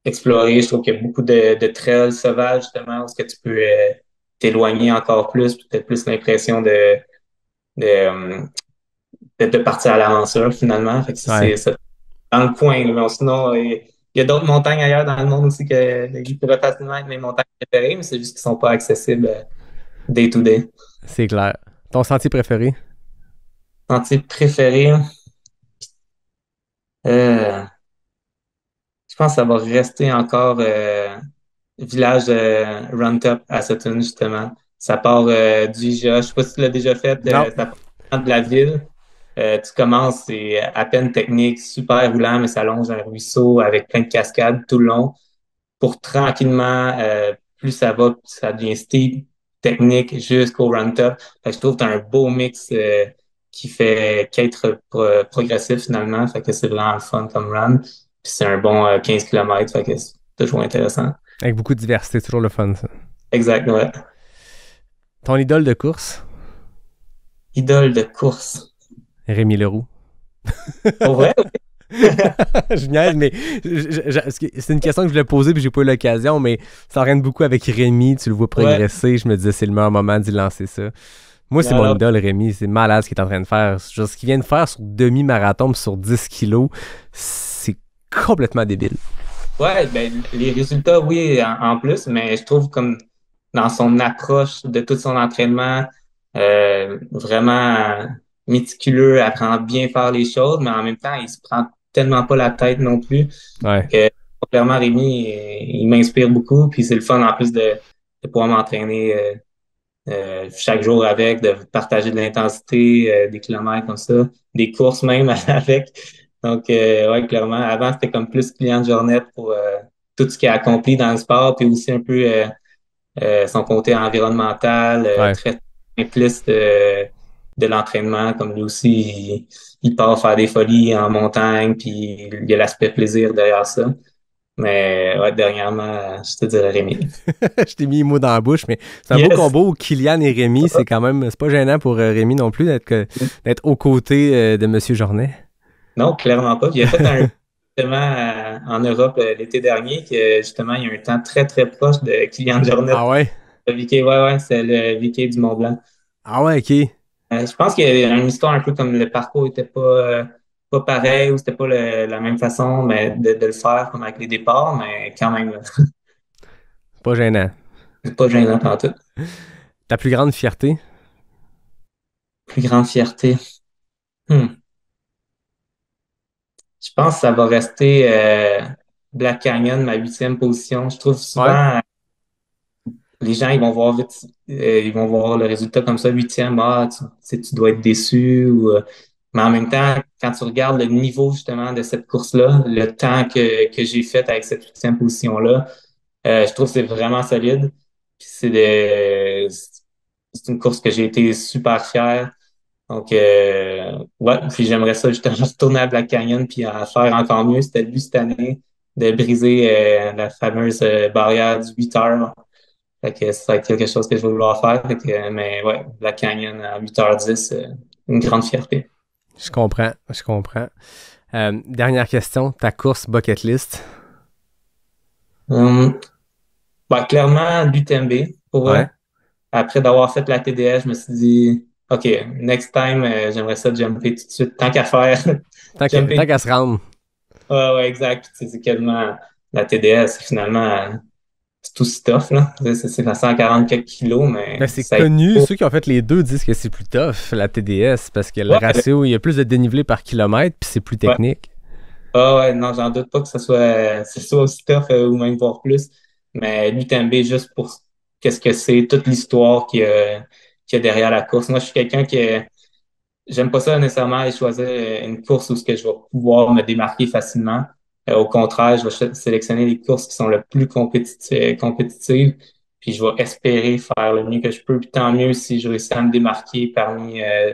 Speaker 1: explorer. Je trouve qu'il y a beaucoup de, de trails sauvages, justement, où est-ce que tu peux euh, t'éloigner encore plus, peut-être plus l'impression de, de, euh, de, de partir à l'aventure, finalement. Fait que
Speaker 5: Ouais.
Speaker 1: c'est. Dans le coin. Mais sinon, il y a d'autres montagnes ailleurs dans le monde aussi que, qui pourraient facilement être mes montagnes préférées, mais c'est juste qu'ils sont pas accessibles euh, day to day.
Speaker 5: C'est clair. Ton sentier préféré?
Speaker 1: Sentier préféré? Euh, je pense que ça va rester encore euh, village euh, Run Top à Sutton, justement. Ça part du IGA. Je sais pas si tu l'as déjà fait. ça part de la ville. Euh, tu commences, c'est à peine technique, super roulant, mais ça longe un ruisseau avec plein de cascades tout le long. Pour tranquillement, euh, plus ça va, plus ça devient steep, technique jusqu'au run top. Fait que je trouve que tu as un beau mix euh, qui fait qu'être pro- progressif finalement. Fait que c'est vraiment le fun comme run. Puis c'est un bon euh, 15 km, fait que c'est toujours intéressant.
Speaker 5: Avec beaucoup de diversité, toujours le fun, ça.
Speaker 1: Exact, ouais.
Speaker 5: Ton idole de course?
Speaker 1: Idole de course.
Speaker 5: Rémi Leroux.
Speaker 1: Pour vrai?
Speaker 5: je niaise, mais c'est une question que je voulais poser puis j'ai pas eu l'occasion, mais ça entraîne beaucoup avec Rémi, tu le vois progresser, je me disais c'est le meilleur moment d'y lancer ça. Moi, c'est mon idole, Rémi, c'est malade ce qu'il est en train de faire. Genre, ce qu'il vient de faire sur demi-marathon sur 10 kilos, c'est complètement débile.
Speaker 1: Ouais, ben, les résultats, oui, en, en plus, mais je trouve comme dans son approche de tout son entraînement, euh, vraiment méticuleux, apprend à bien faire les choses, mais en même temps, il se prend tellement pas la tête non plus.
Speaker 5: Ouais.
Speaker 1: Clairement, Rémi, il, m'inspire beaucoup, puis c'est le fun en plus de, de pouvoir m'entraîner euh, euh, chaque jour avec, de partager de l'intensité, euh, des kilomètres comme ça, des courses même avec. Donc, euh, ouais, clairement, avant, c'était comme plus client de journée pour tout ce qui a accompli dans le sport, puis aussi un peu son côté environnemental, très implice de, l'entraînement, comme lui aussi, il, il part faire des folies en montagne, puis il y a l'aspect plaisir derrière ça. Mais ouais, dernièrement, je te dirais Rémi.
Speaker 5: je t'ai mis les mots dans la bouche, mais c'est un beau combo Kylian et Rémi. C'est quand même, c'est pas gênant pour euh, Rémi non plus d'être, d'être aux côtés euh, de Monsieur Journet.
Speaker 1: Non, clairement pas. il a fait un justement euh, en Europe l'été dernier, que justement, il y a un temps très très proche de Kylian Jornet.
Speaker 5: Ah ouais?
Speaker 1: Le VK, ouais, ouais, c'est le VK du Mont Blanc.
Speaker 5: Ah ouais, ok.
Speaker 1: Je pense qu'il y a une histoire un peu comme le parcours était pas pas pareil ou c'était pas la même façon mais de, le faire comme avec les départs, mais quand même.
Speaker 5: pas gênant.
Speaker 1: Pas gênant en tout.
Speaker 5: Ta plus grande fierté?
Speaker 1: Plus grande fierté. Hmm. Je pense que ça va rester euh, Black Canyon, ma huitième position. Je trouve souvent les gens ils vont voir vite, euh, ils vont voir le résultat comme ça, huitième, ah, tu, tu dois être déçu ou euh, mais en même temps, quand tu regardes le niveau justement de cette course-là, le temps que, que j'ai fait avec cette huitième position-là, euh, je trouve que c'est vraiment solide. c'est c'est une course que j'ai été super fier. Donc euh, ouais, puis j'aimerais ça justement retourner à Black Canyon puis à faire encore mieux. C'était le cette année de briser euh, la fameuse euh, barrière du 8 heures. Fait que ça quelque chose que je vais vouloir faire. mais ouais, Black Canyon à 8h10, une grande fierté.
Speaker 5: Je comprends, je comprends. Euh, dernière question, ta course bucket list?
Speaker 1: Hum, bah, clairement, l'UTMB. Pour Après d'avoir fait la TDS, je me suis dit, OK, next time, euh, j'aimerais ça jumper tout de suite. Tant qu'à faire.
Speaker 5: Tant qu'à se rendre.
Speaker 1: Ouais, ouais, exact. C'est quasiment la TDS, finalement, c'est aussi tough, là. C'est à 140 quelques kilos, mais.
Speaker 5: Ben, c'est connu, ceux qui ont fait les deux disent que c'est plus tough, la TDS, parce que le ratio, il y a plus de dénivelé par kilomètre, puis c'est plus technique.
Speaker 1: Ah ouais, non, j'en doute pas que ce soit, ce soit aussi tough euh, ou même voire plus. Mais l'UTMB, juste pour qu'est-ce que c'est, toute l'histoire qu'il y, y, a derrière la course. Moi, je suis quelqu'un qui j'aime pas ça nécessairement et choisir une course où ce que je vais pouvoir me démarquer facilement. Euh, au contraire, je vais sélectionner les courses qui sont le plus compétitives, puis je vais espérer faire le mieux que je peux. Puis tant mieux si je réussis à me démarquer parmi euh,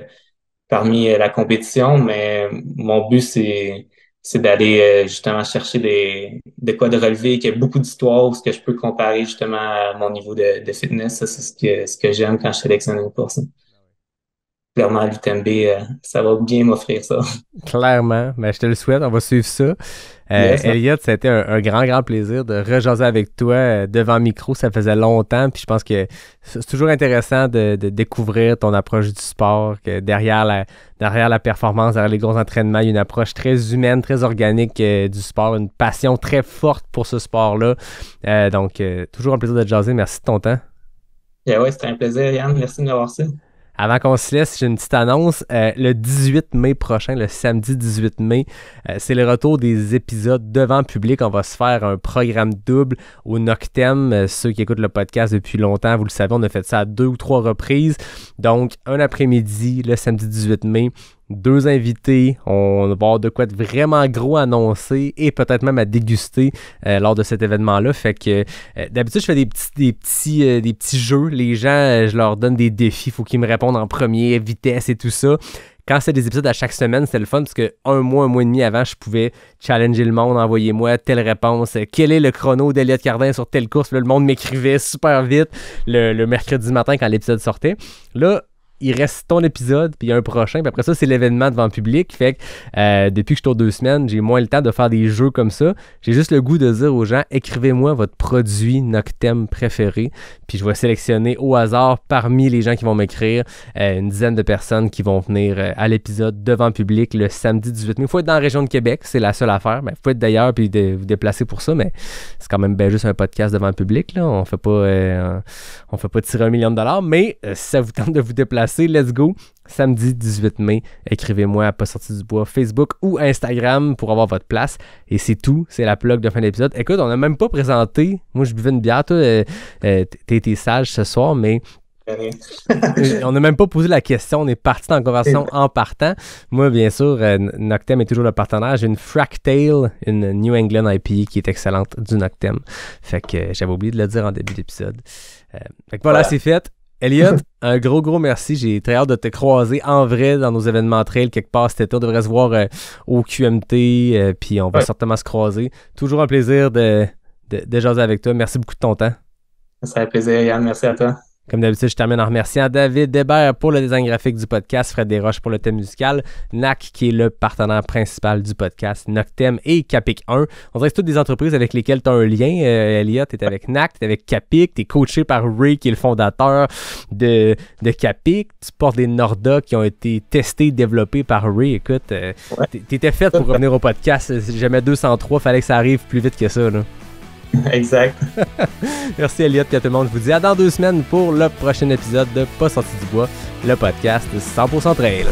Speaker 1: parmi euh, la compétition. Mais mon but c'est c'est d'aller justement chercher des de quoi de relever, qu'il y a beaucoup d'histoires, ce que je peux comparer justement à mon niveau de, de fitness. Ça, c'est ce que ce que j'aime quand je sélectionne une course clairement, l'UTMB, euh, ça va bien m'offrir ça.
Speaker 5: Clairement. Mais ben, je te le souhaite. On va suivre ça. Euh, Elliot, ça a été un, grand, grand plaisir de rejaser avec toi euh, devant micro. Ça faisait longtemps. Puis je pense que c'est toujours intéressant de, découvrir ton approche du sport. Que derrière la, derrière la performance, derrière les gros entraînements, il y a une approche très humaine, très organique du sport. Une passion très forte pour ce sport-là. donc, toujours un plaisir de te jaser. Merci de ton temps.
Speaker 1: Yeah, ouais, c'était un plaisir, Yann. Merci de m'avoir reçu.
Speaker 5: Avant qu'on se laisse, j'ai une petite annonce. Euh, le 18 mai prochain, le samedi 18 mai, euh, c'est le retour des épisodes devant public. On va se faire un programme double au Noctem. Euh, ceux qui écoutent le podcast depuis longtemps, vous le savez, on a fait ça à deux ou trois reprises. Donc, un après-midi, le samedi 18 mai, deux invités. On va avoir de quoi être vraiment gros annoncé et peut-être même à déguster euh, lors de cet événement-là. Fait que euh, d'habitude, je fais des petits, des petits, euh, des petits jeux. Les gens, je leur donne des défis. Faut qu'ils me répondent en premier, vitesse et tout ça. Quand c'est des épisodes à chaque semaine, c'était le fun parce que un mois, un mois et demi avant, je pouvais challenger le monde, envoyez-moi telle réponse. Quel est le chrono d'Eliott Cardin sur telle course? le monde m'écrivait super vite le, le mercredi matin quand l'épisode sortait. Là, il reste ton épisode, puis il y a un prochain, puis après ça, c'est l'événement devant le public. Fait que euh, depuis que je tourne deux semaines, j'ai moins le temps de faire des jeux comme ça. J'ai juste le goût de dire aux gens, écrivez-moi votre produit Noctem préféré, puis je vais sélectionner au hasard parmi les gens qui vont m'écrire euh, une dizaine de personnes qui vont venir euh, à l'épisode devant le public le samedi 18 mai. Il faut être dans la région de Québec, c'est la seule affaire. Il faut être d'ailleurs puis de, vous déplacer pour ça, mais c'est quand même bien juste un podcast devant le public. Là. On fait pas, on fait pas tirer un million de dollars, mais si ça vous tente de vous déplacer, let's go. Samedi 18 mai, écrivez-moi à Pas sorti du bois, Facebook ou Instagram pour avoir votre place. Et c'est tout, c'est la plug de fin d'épisode. Écoute, on n'a même pas présenté, moi je buvais une bière, toi, euh, euh, t'es été sage ce soir, mais on n'a même pas posé la question, on est parti dans la conversation en partant. Moi, bien sûr, euh, Noctem est toujours le partenaire. J'ai une Fractale, une New England IPA qui est excellente du Noctem. Fait que euh, j'avais oublié de le dire en début d'épisode. Fait que voilà, c'est fait. Elliot, un gros, gros merci. J'ai très hâte de te croiser en vrai dans nos événements trail quelque part cet été. On devrait se voir au QMT, puis on va certainement se croiser. Toujours un plaisir de, de, de jaser avec toi. Merci beaucoup de ton temps.
Speaker 1: Ça fait plaisir, Yann. Merci à toi.
Speaker 5: Comme d'habitude, je termine en remerciant David Debert pour le design graphique du podcast, Fred Desroches pour le thème musical, NAC qui est le partenaire principal du podcast, Noctem et Capic 1. On dirait que c'est toutes des entreprises avec lesquelles tu as un lien. Euh, Elliot, tu es avec NAC, tu es avec Capic, tu es coaché par Ray qui est le fondateur de, de Capic. Tu portes des Norda qui ont été testés, développés par Ray. Écoute, euh, tu étais fait pour revenir au podcast. Si jamais 203, fallait que ça arrive plus vite que ça. Là.
Speaker 1: Exact.
Speaker 5: Merci Elliot et à tout le monde. Je vous dis à dans deux semaines pour le prochain épisode de Pas sorti du bois, le podcast 100% trail.